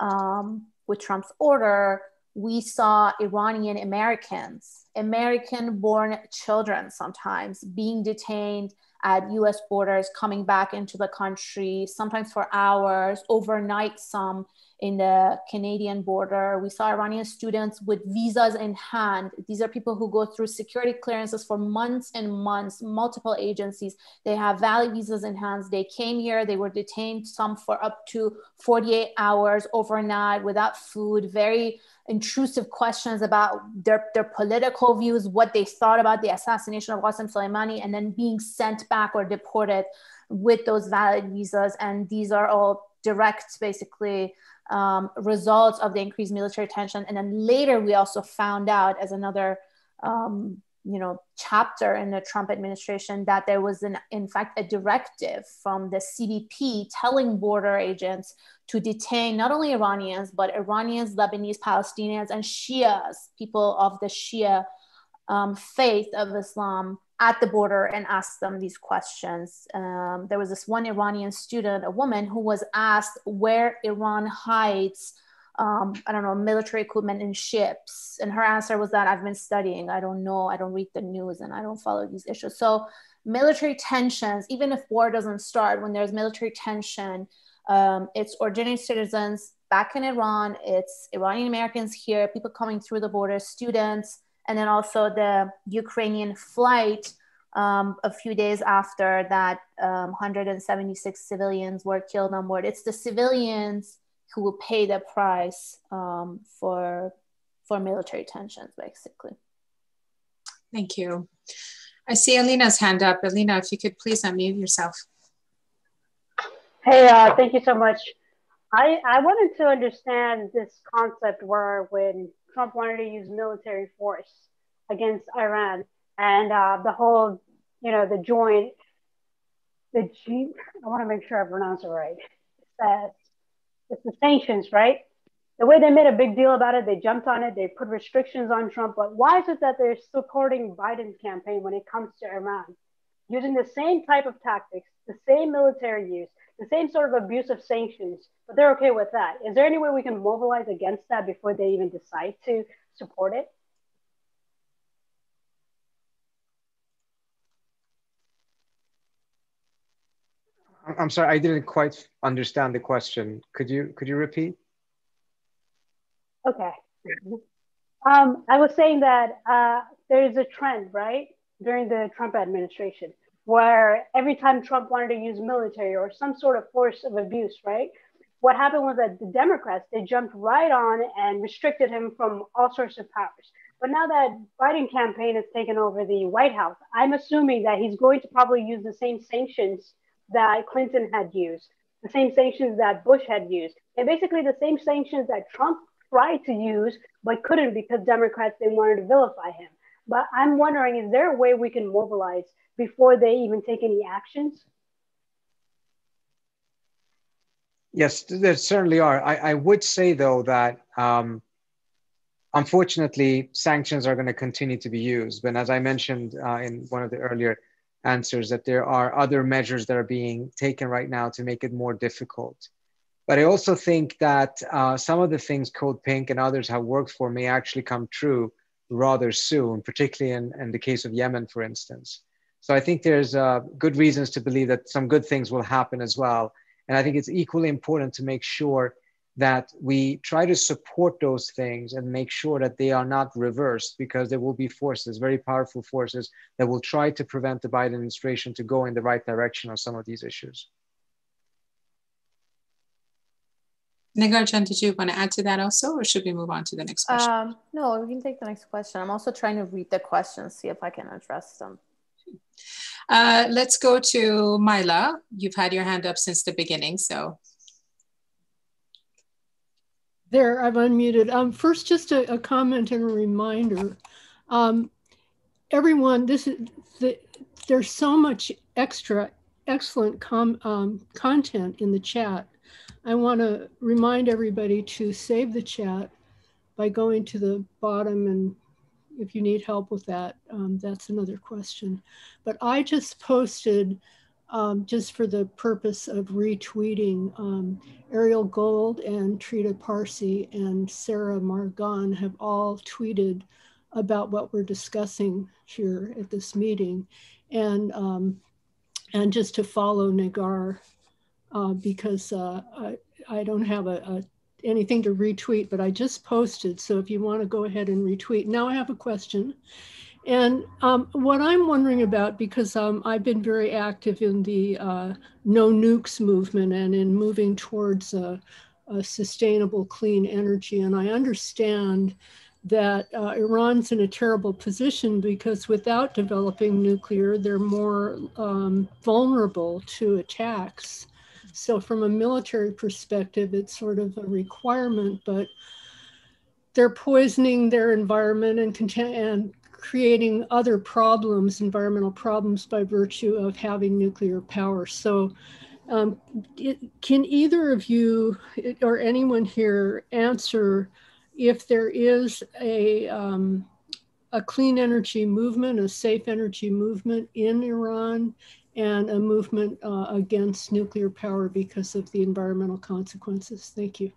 um, with Trump's order, we saw Iranian Americans, American born children sometimes being detained at US borders, coming back into the country, sometimes for hours, overnight, some in the Canadian border. We saw Iranian students with visas in hand. These are people who go through security clearances for months and months, multiple agencies. They have valid visas in hand. They came here, they were detained, some for up to 48 hours overnight without food, very intrusive questions about their, their political views, what they thought about the assassination of Qasem Soleimani, and then being sent back or deported with those valid visas. And these are all direct, basically, um, results of the increased military tension. And then later, we also found out as another um, you know chapter in the Trump administration that there was an in fact a directive from the CBP telling border agents to detain not only Iranians but Iranians, Lebanese, Palestinians, and Shias, people of the Shia um, faith of Islam at the border and ask them these questions. Um, there was this one Iranian student, a woman, who was asked where Iran hides um, I don't know, military equipment in ships. And her answer was that I've been studying. I don't know. I don't read the news and I don't follow these issues. So, military tensions, even if war doesn't start, when there's military tension, um, it's ordinary citizens back in Iran, it's Iranian Americans here, people coming through the border, students, and then also the Ukrainian flight. Um, a few days after that, um, 176 civilians were killed on board. It's the civilians who will pay the price um, for for military tensions, basically. Thank you. I see Alina's hand up. Alina, if you could please unmute yourself. Hey, uh, thank you so much. I, I wanted to understand this concept where when Trump wanted to use military force against Iran and uh, the whole, you know, the joint, the G, I want to make sure I pronounce it right. That it's the sanctions, right? The way they made a big deal about it, they jumped on it, they put restrictions on Trump. But why is it that they're supporting Biden's campaign when it comes to Iran? Using the same type of tactics, the same military use, the same sort of abusive sanctions, but they're okay with that. Is there any way we can mobilize against that before they even decide to support it? I'm sorry, I didn't quite understand the question. Could you could you repeat? Okay. Um, I was saying that uh, there is a trend, right, during the Trump administration, where every time Trump wanted to use military or some sort of force of abuse, right, what happened was that the Democrats they jumped right on and restricted him from all sorts of powers. But now that Biden campaign has taken over the White House, I'm assuming that he's going to probably use the same sanctions that Clinton had used, the same sanctions that Bush had used, and basically the same sanctions that Trump tried to use but couldn't because Democrats they wanted to vilify him. But I'm wondering, is there a way we can mobilize before they even take any actions? Yes, there certainly are. I, I would say though that um, unfortunately sanctions are going to continue to be used. But as I mentioned uh, in one of the earlier answers that there are other measures that are being taken right now to make it more difficult. But I also think that uh, some of the things Code Pink and others have worked for may actually come true rather soon, particularly in, in the case of Yemen, for instance. So I think there's uh, good reasons to believe that some good things will happen as well. And I think it's equally important to make sure that we try to support those things and make sure that they are not reversed because there will be forces, very powerful forces, that will try to prevent the Biden administration to go in the right direction on some of these issues. Negarjan, did you want to add to that also, or should we move on to the next question? Um, no, we can take the next question. I'm also trying to read the questions, see if I can address them. Uh, let's go to Myla. You've had your hand up since the beginning, so there, I've unmuted. Um, first, just a, a, comment and a reminder. Um, everyone, this is the, there's so much extra excellent com, um, content in the chat. I want to remind everybody to save the chat by going to the bottom and if you need help with that, um, that's another question. But I just posted um, just for the purpose of retweeting. Um, Ariel Gold and Trita Parsi and Sarah Margon have all tweeted about what we're discussing here at this meeting. And, um, and just to follow Negar, uh, because uh, I, I don't have a, a anything to retweet, but I just posted. So if you want to go ahead and retweet. Now I have a question. And um, what I'm wondering about, because um, I've been very active in the uh, no nukes movement and in moving towards a, a sustainable clean energy, and I understand that uh, Iran's in a terrible position because without developing nuclear, they're more um, vulnerable to attacks. So, from a military perspective, it's sort of a requirement, but they're poisoning their environment and, and creating other problems, environmental problems, by virtue of having nuclear power. So, um, it, can either of you or anyone here answer if there is a um, a clean energy movement, a safe energy movement in Iran, and a movement uh, against nuclear power because of the environmental consequences? Thank you.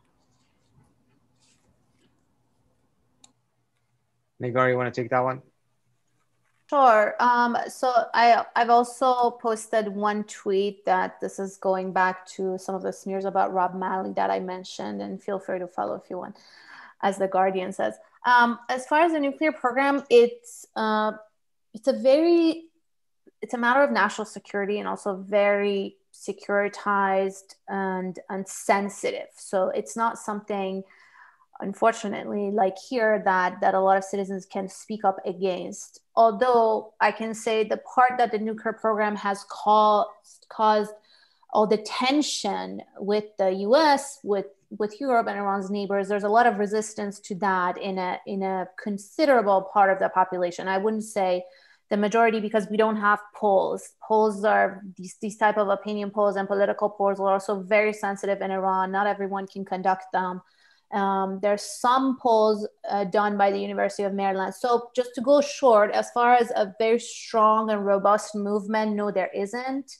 Negar, you want to take that one? Sure. Um, so I, I've also posted one tweet that this is going back to some of the smears about Rob Malley that I mentioned, and feel free to follow if you want, as the Guardian says. Um, as far as the nuclear program, it's uh, it's a very it's a matter of national security and also very securitized and and sensitive. So it's not something unfortunately like here that that a lot of citizens can speak up against although i can say the part that the nuclear program has caused caused all the tension with the us with with europe and iran's neighbors there's a lot of resistance to that in a in a considerable part of the population i wouldn't say the majority because we don't have polls polls are these, these type of opinion polls and political polls are also very sensitive in iran not everyone can conduct them um, there's some polls uh, done by the University of Maryland. So just to go short, as far as a very strong and robust movement, no, there isn't.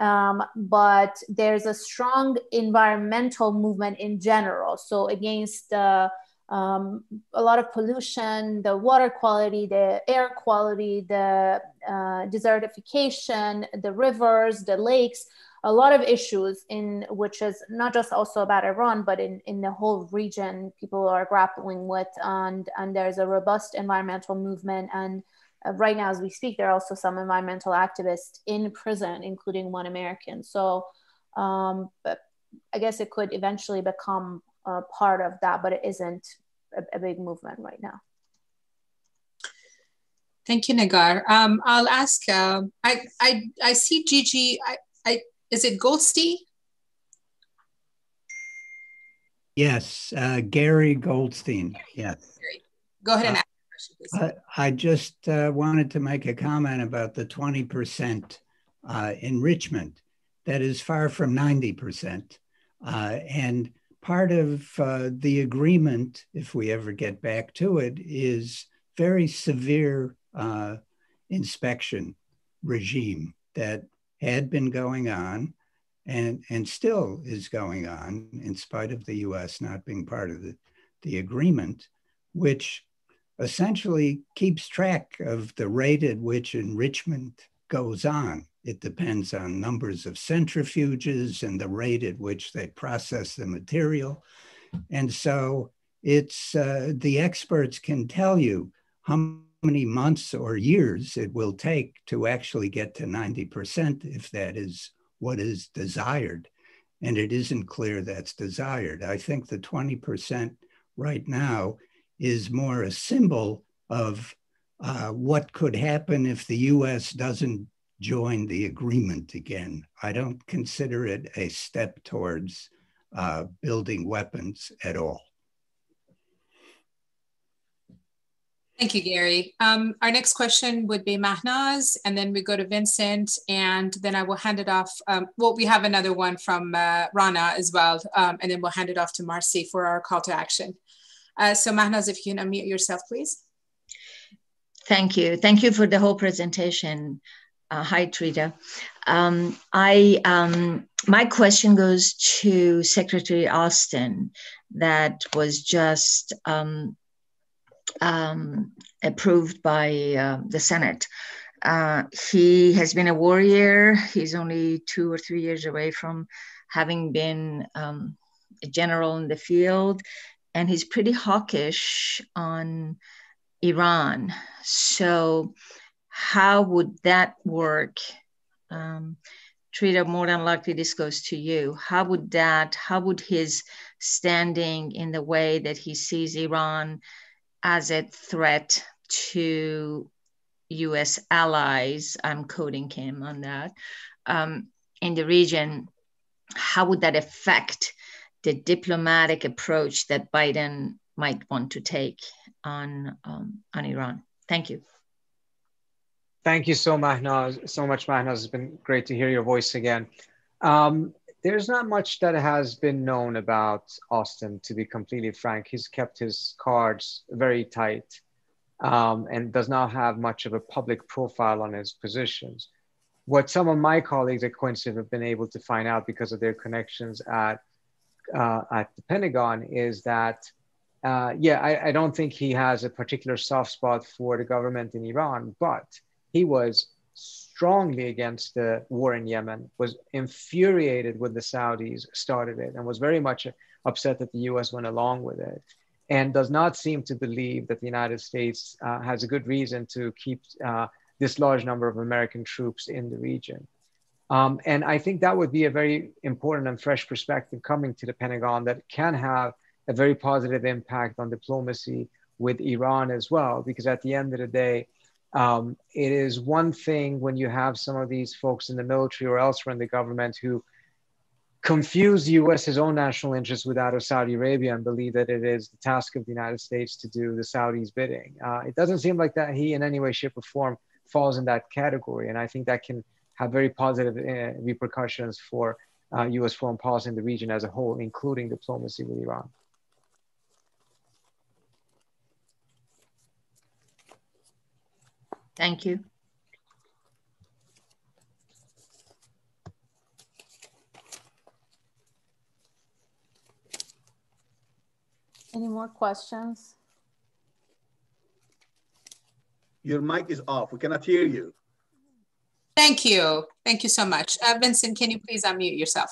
Um, but there's a strong environmental movement in general. So against uh, um, a lot of pollution, the water quality, the air quality, the uh, desertification, the rivers, the lakes, a lot of issues in which is not just also about Iran, but in, in the whole region people are grappling with. And, and there's a robust environmental movement. And uh, right now, as we speak, there are also some environmental activists in prison, including one American. So um, I guess it could eventually become uh, part of that, but it isn't a, a, big movement right now. Thank you, Negar. Um, I'll ask. Uh, I, I I see Gigi. I, I is it Goldstein? Yes, uh, Gary Goldstein. Yes. Go ahead and uh, ask. I, I just uh, wanted to make a comment about the 20% uh, enrichment that is far from 90%. Uh, and part of uh, the agreement, if we ever get back to it, is very severe uh, inspection regime that had been going on and, and still is going on in spite of the US not being part of the, the agreement, which essentially keeps track of the rate at which enrichment goes on. It depends on numbers of centrifuges and the rate at which they process the material. And so it's uh, the experts can tell you how many months or years it will take to actually get to 90% if that is what is desired. And it isn't clear that's desired. I think the 20% right now is more a symbol of uh, what could happen if the US doesn't join the agreement again. I don't consider it a step towards uh, building weapons at all. Thank you, Gary. Um, our next question would be Mahnaz, and then we go to Vincent, and then I will hand it off. Um, well, we have another one from uh, Rana as well, um, and then we'll hand it off to Marcy for our call to action. Uh, so Mahnaz, if you can unmute yourself, please. Thank you. Thank you for the whole presentation. Uh, hi, Trita. Um, I um, my question goes to Secretary Austin, that was just um, um approved by uh, the Senate. Uh, he has been a warrior. He's only two or three years away from having been um, a general in the field, and he's pretty hawkish on Iran. So how would that work? Um, more than likely this goes to you. How would that, how would his standing in the way that he sees Iran as a threat to US allies, I'm quoting him on that, um, in the region, how would that affect the diplomatic approach that Biden might want to take on, um, on Iran? Thank you. Thank you so Mahnaz, so much, Mahnaz. It's been great to hear your voice again. Um, there's not much that has been known about Austin, to be completely frank. He's kept his cards very tight um, and does not have much of a public profile on his positions. What some of my colleagues at Quincy have been able to find out because of their connections at, uh, at the Pentagon is that uh, yeah, I, I, don't think he has a particular soft spot for the government in Iran, but he was strongly against the war in Yemen, was infuriated when the Saudis started it, and was very much upset that the US went along with it, and does not seem to believe that the United States uh, has a good reason to keep uh, this large number of American troops in the region. Um, and I think that would be a very important and fresh perspective coming to the Pentagon that can have a very positive impact on diplomacy with Iran as well, because at the end of the day, um, it is one thing when you have some of these folks in the military or elsewhere in the government who confuse the US's own national interests with that of Saudi Arabia and believe that it is the task of the United States to do the Saudis' bidding. Uh, it doesn't seem like that he, in any way, shape, or form, falls in that category. And I think that can have very positive uh, repercussions for uh, US foreign policy in the region as a whole, including diplomacy with Iran. Thank you. Any more questions? Your mic is off. We cannot hear you. Thank you. Thank you so much. Uh, Vincent, can you please unmute yourself?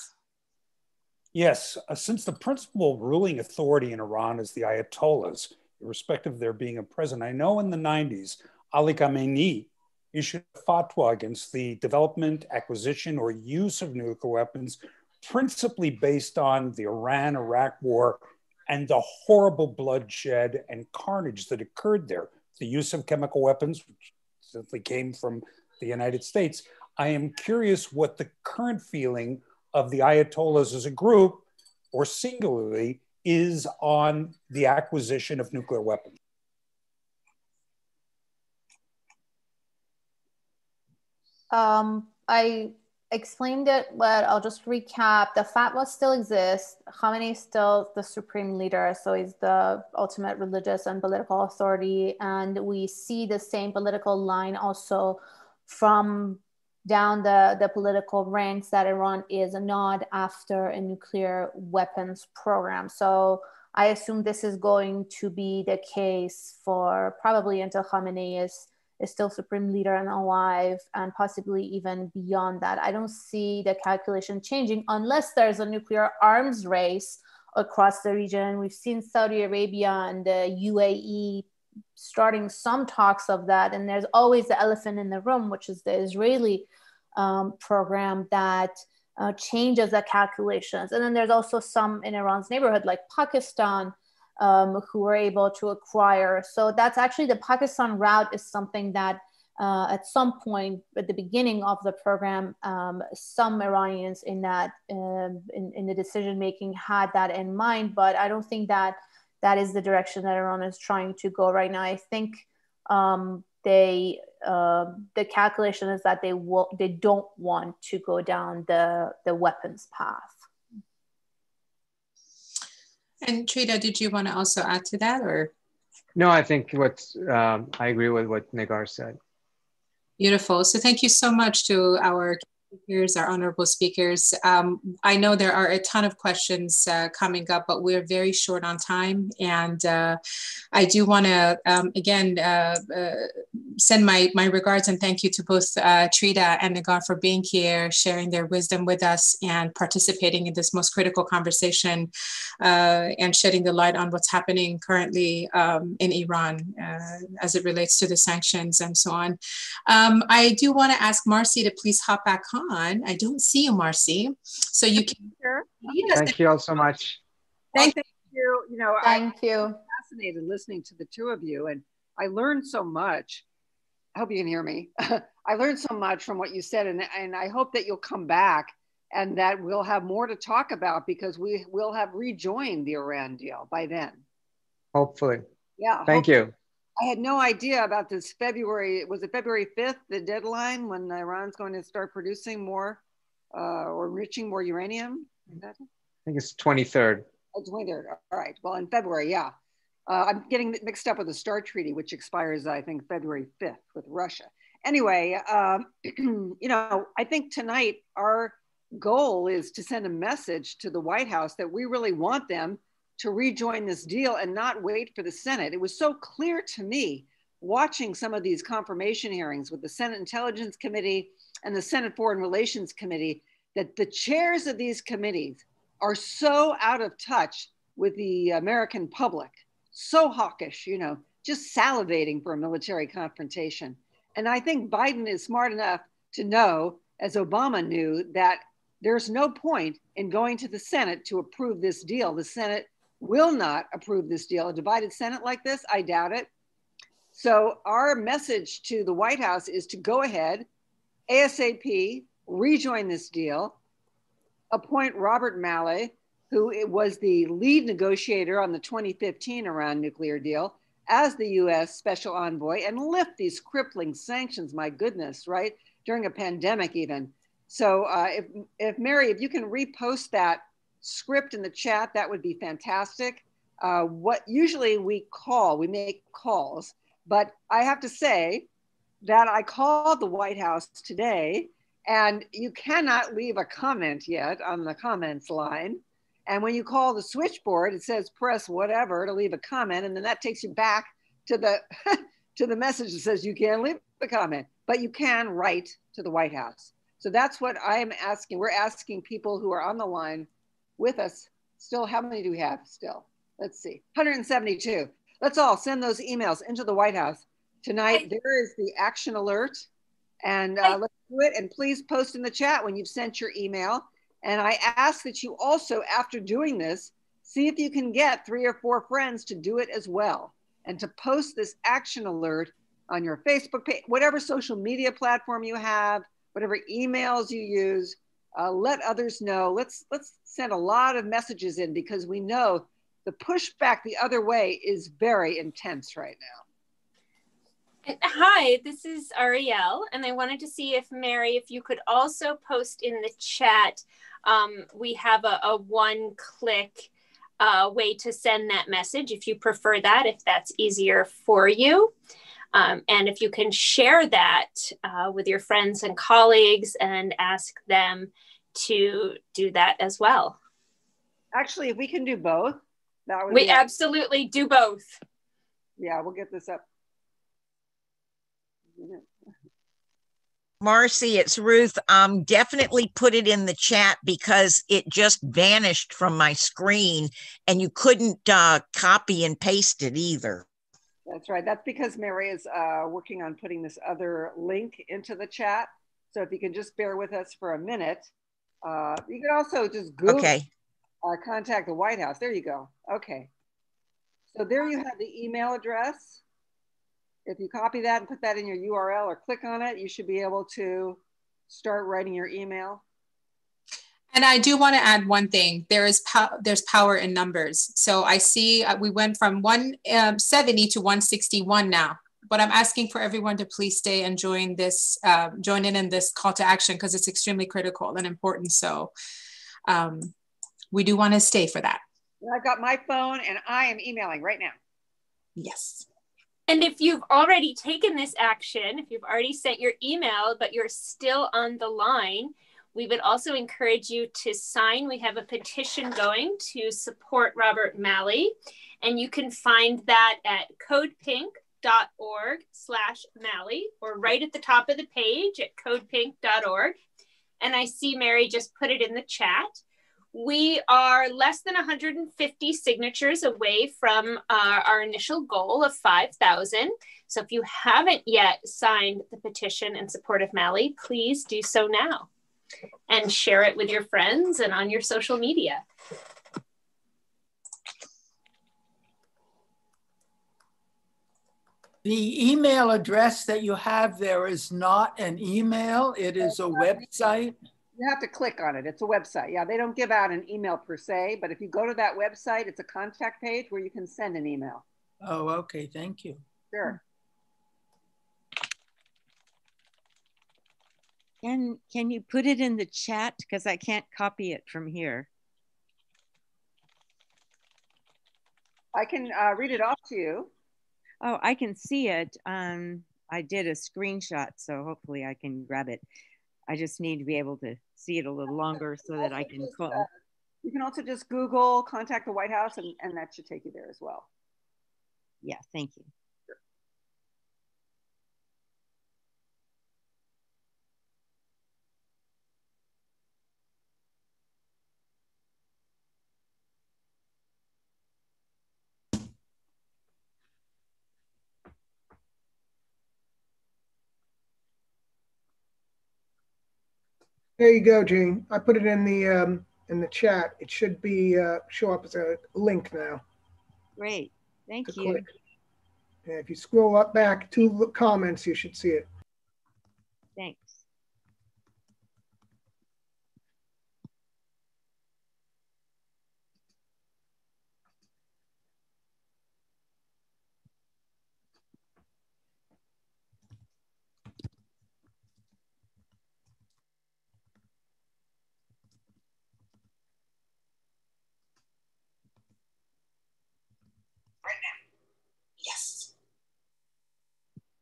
Yes, uh, since the principal ruling authority in Iran is the Ayatollahs, irrespective of their being a president, I know in the 90s, Ali Khamenei issued a fatwa against the development, acquisition, or use of nuclear weapons, principally based on the Iran Iraq war and the horrible bloodshed and carnage that occurred there. The use of chemical weapons, which simply came from the United States. I am curious what the current feeling of the Ayatollahs as a group or singularly is on the acquisition of nuclear weapons. Um, I explained it, but I'll just recap. The fatwa still exists. Khamenei is still the supreme leader, so he's the ultimate religious and political authority. And we see the same political line also from down the, the political ranks that Iran is not after a nuclear weapons program. So I assume this is going to be the case for probably until Khamenei is, is still supreme leader and alive, and possibly even beyond that. I don't see the calculation changing unless there's a nuclear arms race across the region. We've seen Saudi Arabia and the UAE starting some talks of that. And there's always the elephant in the room, which is the Israeli um, program that uh, changes the calculations. And then there's also some in Iran's neighborhood, like Pakistan, um, who were able to acquire. So that's actually the Pakistan route is something that uh, at some point at the beginning of the program, um, some Iranians in that um, in, in the decision making had that in mind. But I don't think that that is the direction that Iran is trying to go right now. I think um, they uh, the calculation is that they will they don't want to go down the the weapons path. And Trita, did you want to also add to that, or? No, I think what um, I agree with what Negar said. Beautiful. So thank you so much to our speakers, our honorable speakers. Um, I know there are a ton of questions uh, coming up, but we're very short on time. And uh, I do want to, um, again, uh, uh, send my, my regards and thank you to both uh, Trita and Negar for being here, sharing their wisdom with us and participating in this most critical conversation uh, and shedding the light on what's happening currently um, in Iran as it relates to the sanctions and so on. Um, I do want to ask Marcy to please hop back on on. I don't see you, Marcy. So you can. Sure. Thank you all so much. Thank, thank you. You know, thank I, you. Fascinated listening to the two of you, and I learned so much. I hope you can hear me. I learned so much from what you said, and, and I hope that you'll come back and that we'll have more to talk about because we will have rejoined the Iran deal by then. Hopefully. Yeah. Thank hopefully. you. I had no idea about this February. Was it February 5th, the deadline when Iran's going to start producing more uh, or enriching more uranium? I think it's 23rd. Oh, 23rd. All right. Well, in February, yeah. Uh, I'm getting mixed up with the START Treaty, which expires, I think, February 5th with Russia. Anyway, um, you know, I think tonight our goal is to send a message to the White House that we really want them to rejoin this deal and not wait for the Senate. It was so clear to me watching some of these confirmation hearings with the Senate Intelligence Committee and the Senate Foreign Relations Committee that the chairs of these committees are so out of touch with the American public, so hawkish, you know, just salivating for a military confrontation. And I think Biden is smart enough to know, as Obama knew, that there's no point in going to the Senate to approve this deal. The Senate will not approve this deal. A divided Senate like this, I doubt it. So, our message to the White House is to go ahead, ASAP, rejoin this deal, appoint Robert Malley, who was the lead negotiator on the 2015 Iran nuclear deal, as the US special envoy and lift these crippling sanctions, my goodness, right? During a pandemic, even. So, uh, if, if Mary, if you can repost that script in the chat, that would be fantastic. Uh, what usually we call, we make calls, but I have to say that I called the White House today and you cannot leave a comment yet on the comments line. And when you call the switchboard, it says press whatever to leave a comment, and then that takes you back to the to the message that says you can leave a comment, but you can write to the White House. So that's what I'm asking. We're asking people who are on the line with us. Still, how many do we have still? Let's see, 172. Let's all send those emails into the White House tonight. There is the action alert, and uh, let's do it. And please post in the chat when you've sent your email. And I ask that you also, after doing this, see if you can get three or four friends to do it as well and to post this action alert on your Facebook page, whatever social media platform you have, whatever emails you use. Uh, let others know. Let's let's send a lot of messages in because we know the pushback the other way is very intense right now. Hi, this is Ariel, and I wanted to see if Mary, if you could also post in the chat. Um, we have a, a one click uh, way to send that message if you prefer that, if that's easier for you. Um, and if you can share that uh, with your friends and colleagues and ask them to do that as well. Actually, if we can do both, that would we absolutely do both. Yeah, we'll get this up. Marcy, it's Ruth. Um, definitely put it in the chat because it just vanished from my screen and you couldn't uh, copy and paste it either. That's right. That's because Mary is uh, working on putting this other link into the chat. So if you can just bear with us for a minute, uh, you can also just Google okay. Uh, contact the White House. There you go. Okay. So there you have the email address if you copy that and put that in your URL or click on it, you should be able to start writing your email. And I do want to add one thing. There is po- there's power in numbers. So I see uh, we went from 170 um, to 161 now. But I'm asking for everyone to please stay and join this, uh, join in in this call to action because it's extremely critical and important. So um, we do want to stay for that. I've got my phone and I am emailing right now. Yes. And if you've already taken this action, if you've already sent your email, but you're still on the line, we would also encourage you to sign. We have a petition going to support Robert Malley, and you can find that at codepink.org slash Malley or right at the top of the page at codepink.org. And I see Mary just put it in the chat. We are less than 150 signatures away from uh, our initial goal of 5,000. So if you haven't yet signed the petition in support of Malley, please do so now and share it with your friends and on your social media. The email address that you have there is not an email, it is a website. You have to click on it. It's a website. Yeah, they don't give out an email per se, but if you go to that website, it's a contact page where you can send an email. Oh, okay. Thank you. Sure. Can can you put it in the chat because I can't copy it from here. I can uh, read it off to you. Oh, I can see it. Um, I did a screenshot, so hopefully I can grab it. I just need to be able to see it a little longer so that I can call. Uh, you can also just Google contact the White House and, and that should take you there as well. Yeah, thank you. There you go, Gene. I put it in the um, in the chat. It should be uh, show up as a link now. Great, thank you. Click. And if you scroll up back two comments, you should see it.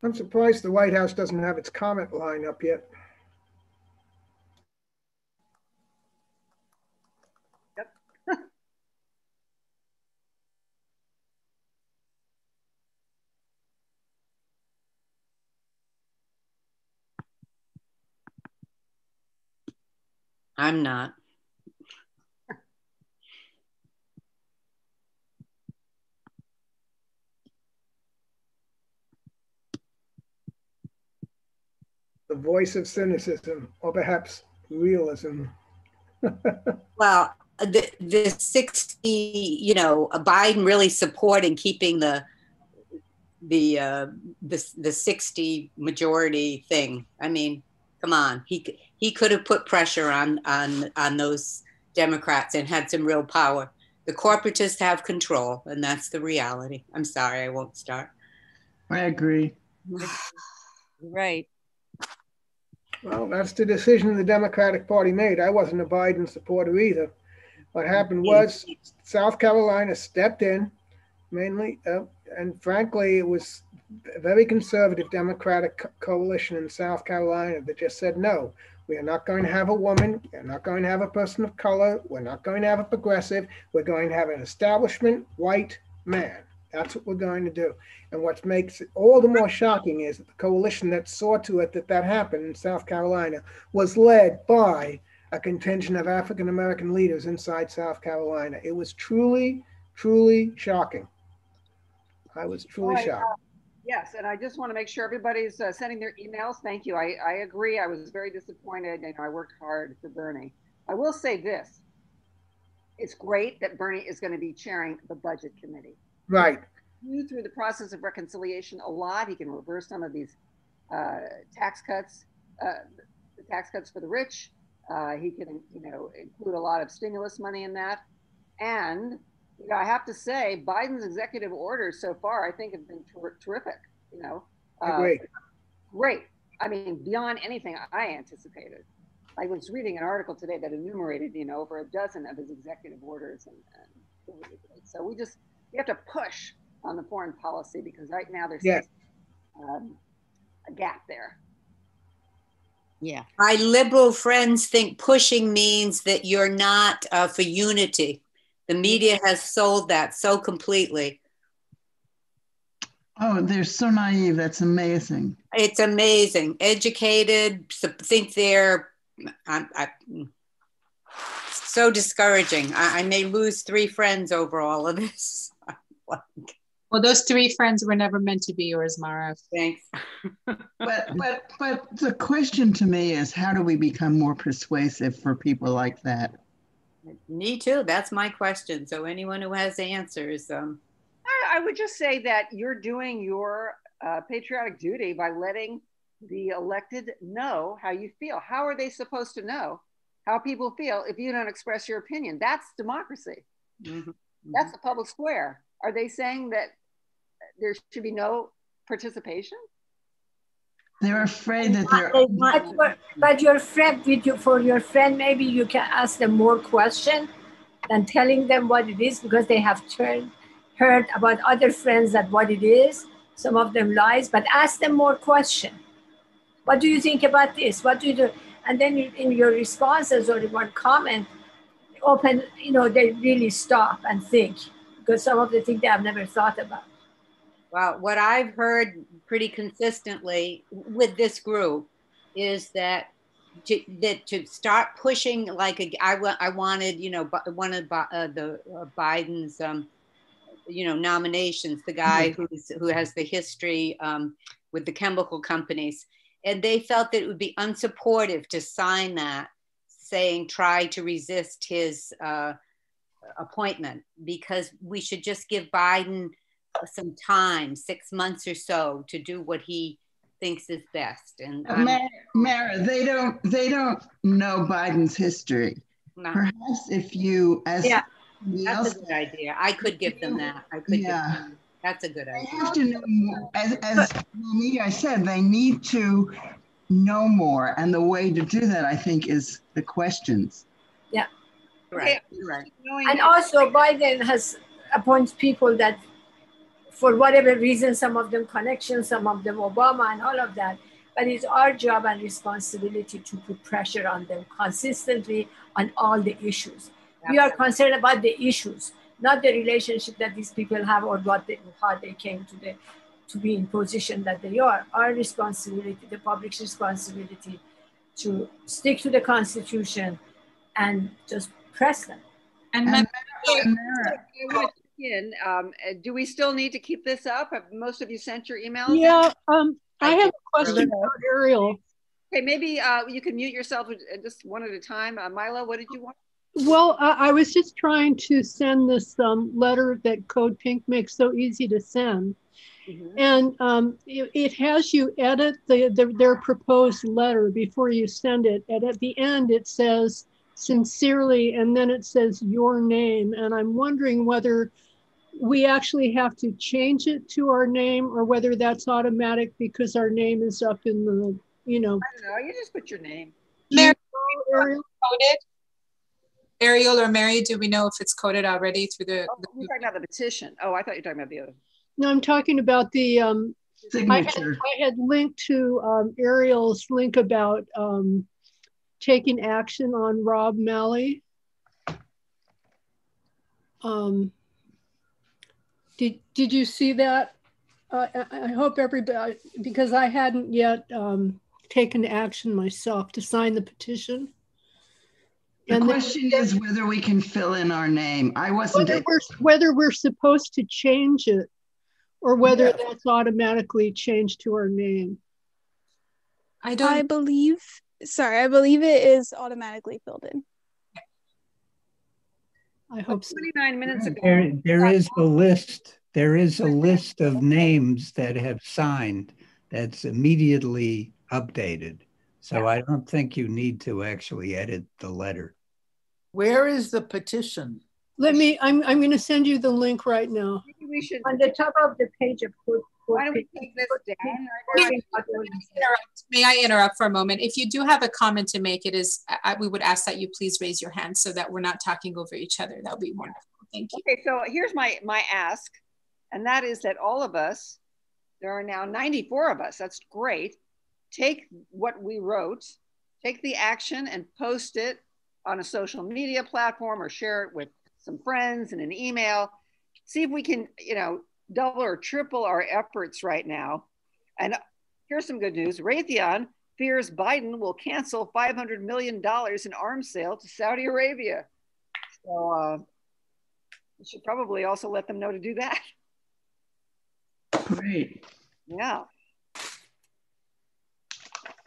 I'm surprised the White House doesn't have its comment line up yet. Yep. I'm not. The voice of cynicism, or perhaps realism. well, the the 60, you know, Biden really supporting keeping the the uh, the the 60 majority thing. I mean, come on, he he could have put pressure on on on those Democrats and had some real power. The corporatists have control, and that's the reality. I'm sorry, I won't start. I agree. right. Well, that's the decision the Democratic Party made. I wasn't a Biden supporter either. What happened was South Carolina stepped in, mainly, uh, and frankly, it was a very conservative Democratic co- coalition in South Carolina that just said no. We are not going to have a woman. We're not going to have a person of color. We're not going to have a progressive. We're going to have an establishment white man. That's what we're going to do. And what makes it all the more shocking is that the coalition that saw to it that that happened in South Carolina was led by a contingent of African American leaders inside South Carolina. It was truly, truly shocking. I was truly Right, shocked. uh, Yes, and I just want to make sure everybody's uh, sending their emails. Thank you. I, I agree. I was very disappointed and I worked hard for Bernie. I will say this. It's great that Bernie is going to be chairing the budget committee. Right. You through the process of reconciliation a lot. He can reverse some of these uh, tax cuts, uh, the tax cuts for the rich. Uh, he can, you know, include a lot of stimulus money in that. And you know, I have to say, Biden's executive orders so far, I think, have been ter- terrific. You know, I agree. great. I mean, beyond anything I anticipated. I was reading an article today that enumerated, you know, over a dozen of his executive orders, and, and great. so we just we have to push on the foreign policy because right now there's Yes. um, a gap there. Yeah. My liberal friends think pushing means that you're not uh, for unity. The media has sold that so completely. Oh, they're so naive. That's amazing. It's amazing. Educated, think they're I, I, so discouraging. I, I may lose three friends over all of this. Well, those three friends were never meant to be yours, Mara. Thanks. But but but the question to me is how do we become more persuasive for people like that? Me too. That's my question. So anyone who has answers, um, I, I would just say that you're doing your uh, patriotic duty by letting the elected know how you feel. How are they supposed to know how people feel if you don't express your opinion? That's democracy. That's the public square. Are they saying that there should be no participation? They're afraid that they're But, but, but your friend, with you, for your friend, maybe you can ask them more question than telling them what it is because they have turned, heard about other friends that what it is. Some of them lies, but ask them more question. What do you think about this? What do you do? And then in your responses or in one comment, open, you know, they really stop and think because some of the things that I've never thought about. Well, what I've heard pretty consistently with this group is that to, that to start pushing like a, I, I wanted you know one of uh, the uh, Biden's um, you know nominations the guy who's who has the history um, with the chemical companies and they felt that it would be unsupportive to sign that saying try to resist his uh, appointment because we should just give Biden some time, six months or so, to do what he thinks is best. And Mara, Mara, they don't they don't know Biden's history. No. Perhaps if you as Yeah, that's a good idea. I could give them that. I could. Yeah. Give them, that's a good They idea. have to know more. As, as Monique, I said, they need to know more. And the way to do that, I think, is the questions. Right. Right. And also, Biden has appointed people that, for whatever reason, some of them connections, some of them Obama, and all of that. But it's our job and responsibility to put pressure on them consistently on all the issues. We are concerned about the issues, not the relationship that these people have or what they, how they came to the to be in position that they are. Our responsibility, the public's responsibility, to stick to the Constitution and just press them. And, and in, um, uh, do we still need to keep this up? Have most of you sent your emails? Yeah, um, I have a question for Ariel. Okay, maybe uh, you can mute yourself just one at a time. Uh, Milo, what did you want? Well, I, I was just trying to send this um, letter that Code Pink makes so easy to send. Mm-hmm. And um, it, it, has you edit the, the, their proposed letter before you send it. And at the end, it says sincerely, and then it says your name. And I'm wondering whether we actually have to change it to our name or whether that's automatic because our name is up in the, you know. I don't know. You just put your name. Mary, Ariel? Coded? Ariel or Mary, do we know if it's coded already through the? Oh, you're talking about the petition. Oh, I thought you were talking about the other. No, I'm talking about the um, signature. I had, I had linked to um, Ariel's link about um, taking action on Rob Malley. Um, did did you see that? Uh, I, I, hope everybody, because I hadn't yet um, taken action myself to sign the petition. The and question then, is whether we can fill in our name. I wasn't. Whether we're, whether we're supposed to change it or whether yeah. that's automatically changed to our name. I don't. I believe. Sorry, I believe it is automatically filled in. I hope so. 29 minutes ago. There, there is a list. There is a list of names that have signed that's immediately updated. So I don't think you need to actually edit the letter. Where is the petition? Let me, I'm, I'm going to send you the link right now. Maybe we should. On the top of the page of code. Why don't we take this down? May I interrupt for a moment? If you do have a comment to make, it is I, we would ask that you please raise your hand so that we're not talking over each other. That would be wonderful. Thank you. Okay, so here's my my ask, and that is that all of us, there are now 94 of us. That's great. Take what we wrote, take the action, and post it on a social media platform or share it with some friends in an email. See if we can, you know, double or triple our efforts right now. And here's some good news Raytheon fears Biden will cancel $500 million in arms sale to Saudi Arabia. So uh, we should probably also let them know to do that. Great. Yeah.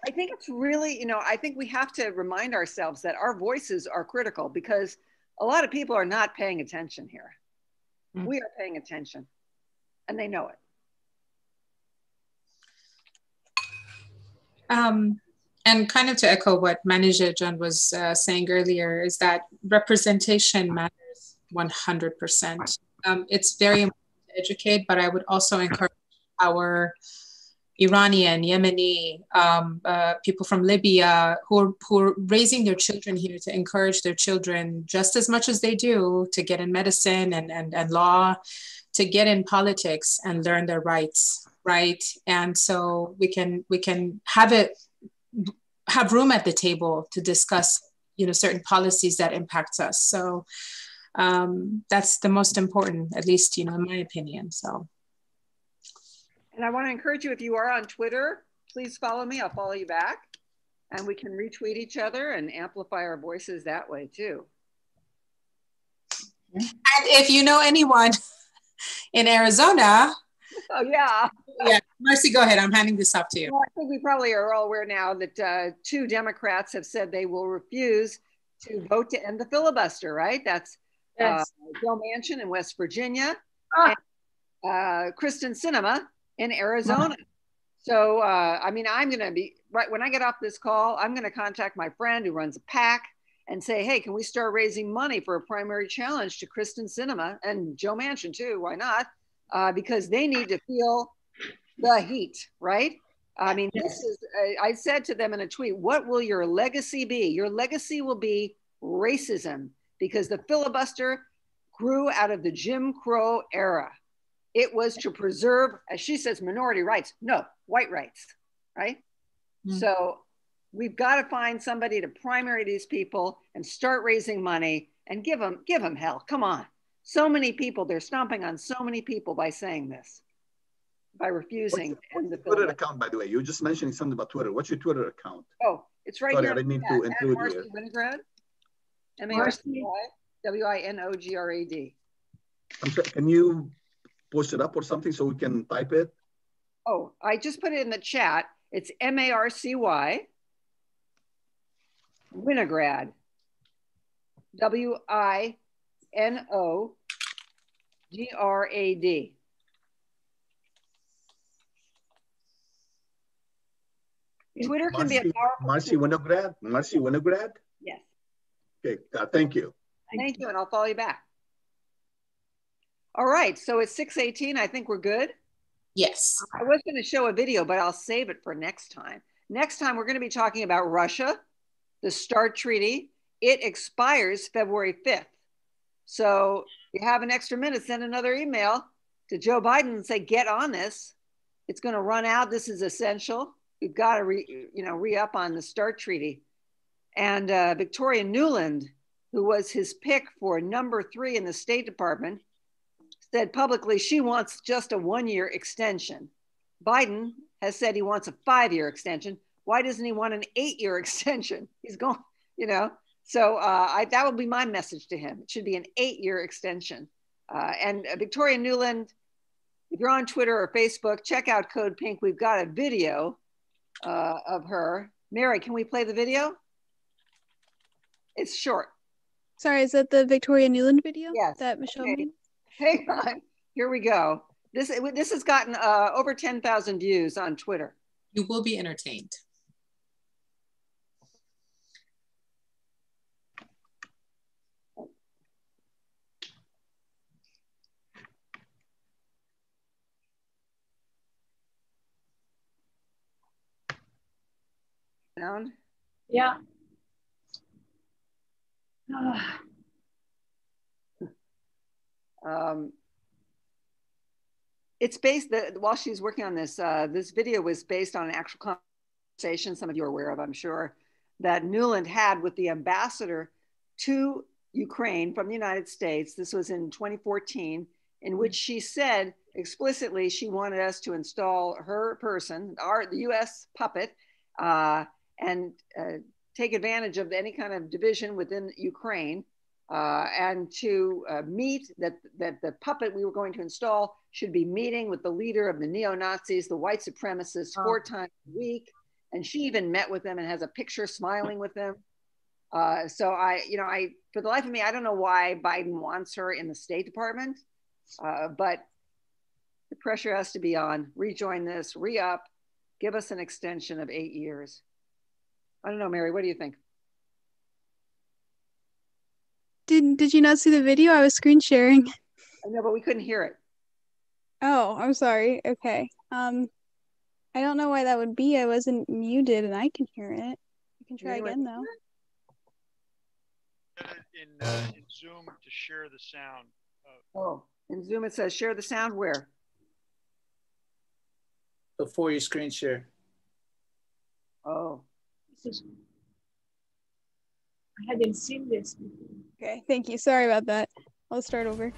I think it's really, you know, I think we have to remind ourselves that our voices are critical because a lot of people are not paying attention here. Mm. We are paying attention and they know it. Um, and kind of to echo what Manager John was uh, saying earlier, is that representation matters 100%. Um, it's very important to educate, but I would also encourage our Iranian, Yemeni, um, uh, people from Libya who are, who are raising their children here to encourage their children just as much as they do to get in medicine and, and, and law to get in politics and learn their rights right? And so we can we can have it have room at the table to discuss you know certain policies that impacts us. So um, that's the most important at least you know in my opinion so and i want to encourage you if you are on twitter please follow me i'll follow you back and we can retweet each other and amplify our voices that way too and if you know anyone in Arizona. Oh, yeah. Yeah. Marcy, go ahead. I'm handing this off to you. Well, I think we probably are all aware now that uh, two Democrats have said they will refuse to vote to end the filibuster, right? That's yes. uh, Joe Manchin in West Virginia ah. and uh, Kyrsten Sinema in Arizona. So, uh, I mean, I'm going to be right when I get off this call, I'm going to contact my friend who runs a PAC and say, hey, can we start raising money for a primary challenge to Kyrsten Sinema and Joe Manchin too? Why not? Uh, because they need to feel the heat, right? I mean, this is, I said to them in a tweet, what will your legacy be? Your legacy will be racism because the filibuster grew out of the Jim Crow era. It was to preserve, as she says, minority rights. No, white rights, right? Mm-hmm. So we've got to find somebody to primary these people and start raising money and give them give them hell come on so many people they're stomping on so many people by saying this by refusing what's, what's the twitter account by the way you just mentioning something about twitter what's your twitter account oh it's right Sorry, here i didn't mean to include you Winograd. M A R C Y W I N O G R A D. I'm sorry, can you post it up or something so we can type it? Oh, I just put it in the chat. It's M A R C Y Winograd. W I N O G R A D. Twitter can be a Marcy, powerful. Marcy Winograd, Marcy Winograd? Yes. Okay, uh, thank you. Thank you, and I'll follow you back. All right, so it's 618. I think we're good. Yes. I was going to show a video, but I'll save it for next time. Next time, we're going to be talking about Russia, the START Treaty. It expires February 5th. So if you have an extra minute, send another email to Joe Biden and say, get on this. It's going to run out. This is essential. We've got to re, you know, re-up on the START Treaty. And uh, Victoria Nuland, who was his pick for number three in the State Department, said publicly she wants just a one year extension. Biden has said he wants a five year extension. Why doesn't he want an eight year extension? He's going, you know. So uh, I, that would be my message to him. It should be an eight year extension. Uh, and uh, Victoria Nuland, if you're on Twitter or Facebook, check out Code Pink. We've got a video uh, of her. Mary, can we play the video? It's short. Sorry, is that the Victoria Nuland video Yes. that Michelle Okay. made? Hang on. Here we go. This this has gotten uh, over 10,000 views on Twitter. You will be entertained. Sound? Yeah. Um, it's based that while she's working on this. Uh, this video was based on an actual conversation. Some of you are aware of, I'm sure, that Nuland had with the ambassador to Ukraine from the United States. This was in 2014, in which she said explicitly she wanted us to install her person, our the U.S. puppet, uh, and uh, take advantage of any kind of division within Ukraine uh, and to uh, meet that, that the puppet we were going to install should be meeting with the leader of the neo-Nazis, the white supremacists, four times a week. And she even met with them and has a picture smiling with them. Uh, so I, you know, I, for the life of me, I don't know why Biden wants her in the State Department, uh, but the pressure has to be on. Rejoin this, re-up, give us an extension of eight years. I don't know, Mary, what do you think? Did Did you not see the video? I was screen sharing. I know, but we couldn't hear it. Oh, I'm sorry. Okay. Um, I don't know why that would be. I wasn't muted, and I can hear it. You can try again though. in, uh, in Zoom to share the sound. Oh, in Zoom it says share the sound where? Before you screen share. Oh. I hadn't seen this. Okay, thank you. Sorry about that. I'll start over.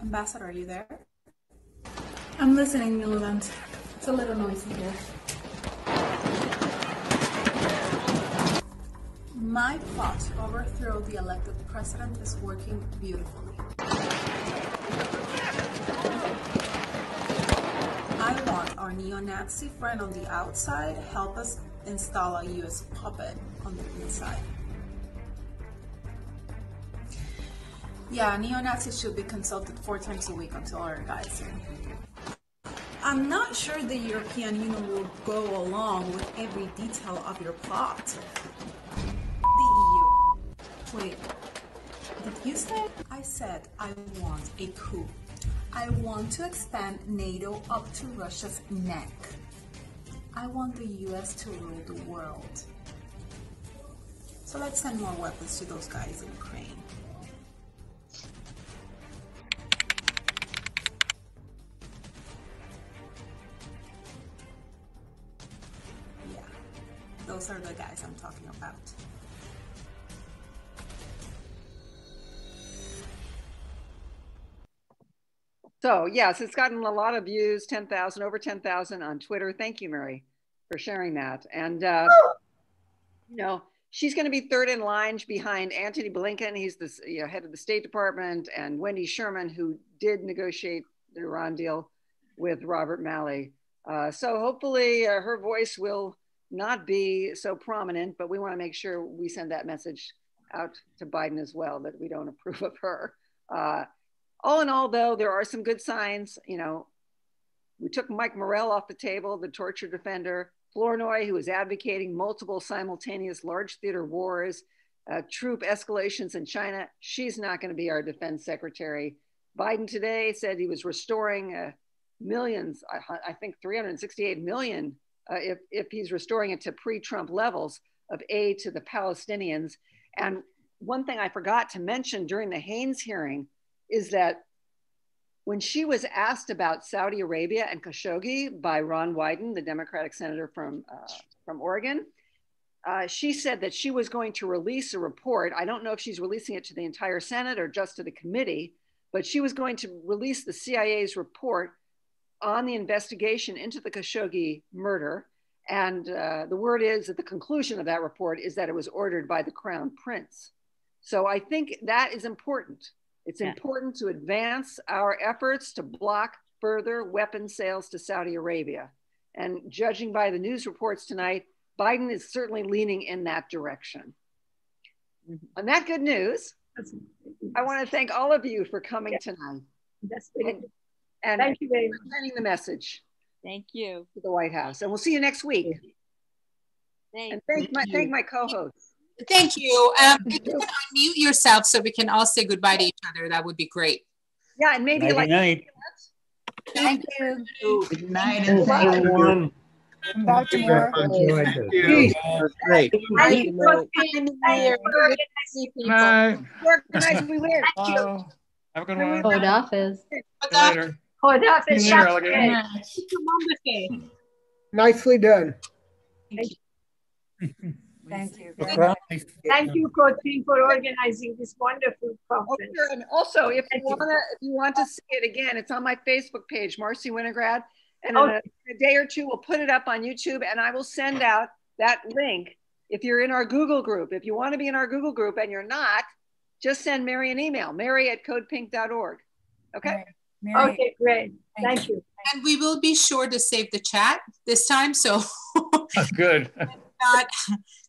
Ambassador, are you there? I'm listening, Millicent. It's a little noisy here. My plot to overthrow the elected president is working beautifully. I want our neo-Nazi friend on the outside help us install a US puppet on the inside. Yeah, neo-Nazis should be consulted four times a week until our guys in. I'm not sure the European Union will go along with every detail of your plot. The EU. Wait, did you say? I said I want a coup. I want to expand NATO up to Russia's neck. I want the US to rule the world. So let's send more weapons to those guys in Ukraine. Those are the guys I'm talking about. So yes, it's gotten a lot of views, 10,000, over 10,000 on Twitter. Thank you, Mary, for sharing that. And, uh, you know, she's going to be third in line behind Antony Blinken. He's the you know, head of the State Department and Wendy Sherman, who did negotiate the Iran deal with Robert Malley. Uh, so hopefully uh, her voice will not be so prominent, but we want to make sure we send that message out to Biden as well that we don't approve of her. Uh, all in all, though, there are some good signs. You know, we took Mike Morell off the table, the torture defender, Flournoy, who was advocating multiple simultaneous large theater wars, uh, troop escalations in China. She's not going to be our defense secretary. Biden today said he was restoring uh, millions, I, I, think 368 million, uh, if, if he's restoring it to pre Trump levels of aid to the Palestinians. And one thing I forgot to mention during the Haines hearing is that when she was asked about Saudi Arabia and Khashoggi by Ron Wyden, the Democratic senator from, uh, from Oregon, uh, she said that she was going to release a report. I don't know if she's releasing it to the entire Senate or just to the committee, but she was going to release the CIA's report on the investigation into the Khashoggi murder. And uh, the word is that the conclusion of that report is that it was ordered by the crown prince. So I think that is important it's yeah. important to advance our efforts to block further weapon sales to Saudi Arabia. And judging by the news reports tonight, Biden is certainly leaning in that direction. Mm-hmm. On that good news, I want to thank all of you for coming yeah. tonight. That's and, and thank you very much. for Sending the message. Thank you. To the White House. And we'll see you next week. Thank and thank, my, thank my co-hosts. Thank you. Um, if you can unmute yourself so we can all say goodbye to each other, that would be great. Yeah, and maybe night like. Night. Thank you. Good night and thank you. Baltimore. Great. Thank you. Organize, we win. Have a good one. Code office. later. Code office. See you later, alligator. Hmm. Nicely done. Thank you. Thank Thank you, Courtney, for organizing this wonderful conference. Oh, and also, if you want to, if you want to see it again, it's on my Facebook page, Marcy Winograd, and in, oh. a, in a day or two, we'll put it up on YouTube, and I will send out that link. If you're in our Google group, if you want to be in our Google group and you're not, just send Mary an email, Mary at codepink.org. Okay. Mary. Okay, great. Thank, Thank you. you. And we will be sure to save the chat this time. So good. not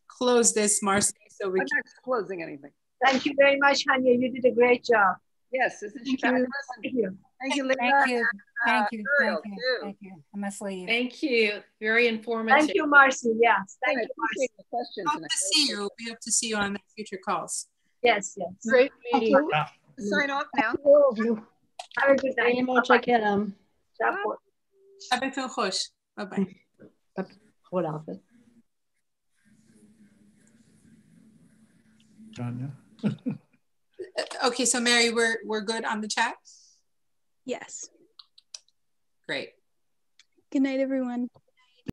close this, Marcy, so we I'm not closing anything. Thank you very much, Hanieh. You did a great job. Yes, isn't she Thank you. Thank you. Thank you, Linda. Thank you. Thank Uh, you. Ariel, Thank you. Thank you. I must leave. Thank you. Very informative. Thank you, Marcy. Yes. Thank I you, appreciate Marcy. the questions. hope and to see you. We hope to see you on future calls. Yes, yes. Great meeting. Sign off now. All of you. Have a good night. Very much I can. شبتون خوش. Bye bye. خداحافظ. Tanya. Okay, so Mary, we're we're good on the chat. Yes. Great. Good night, everyone.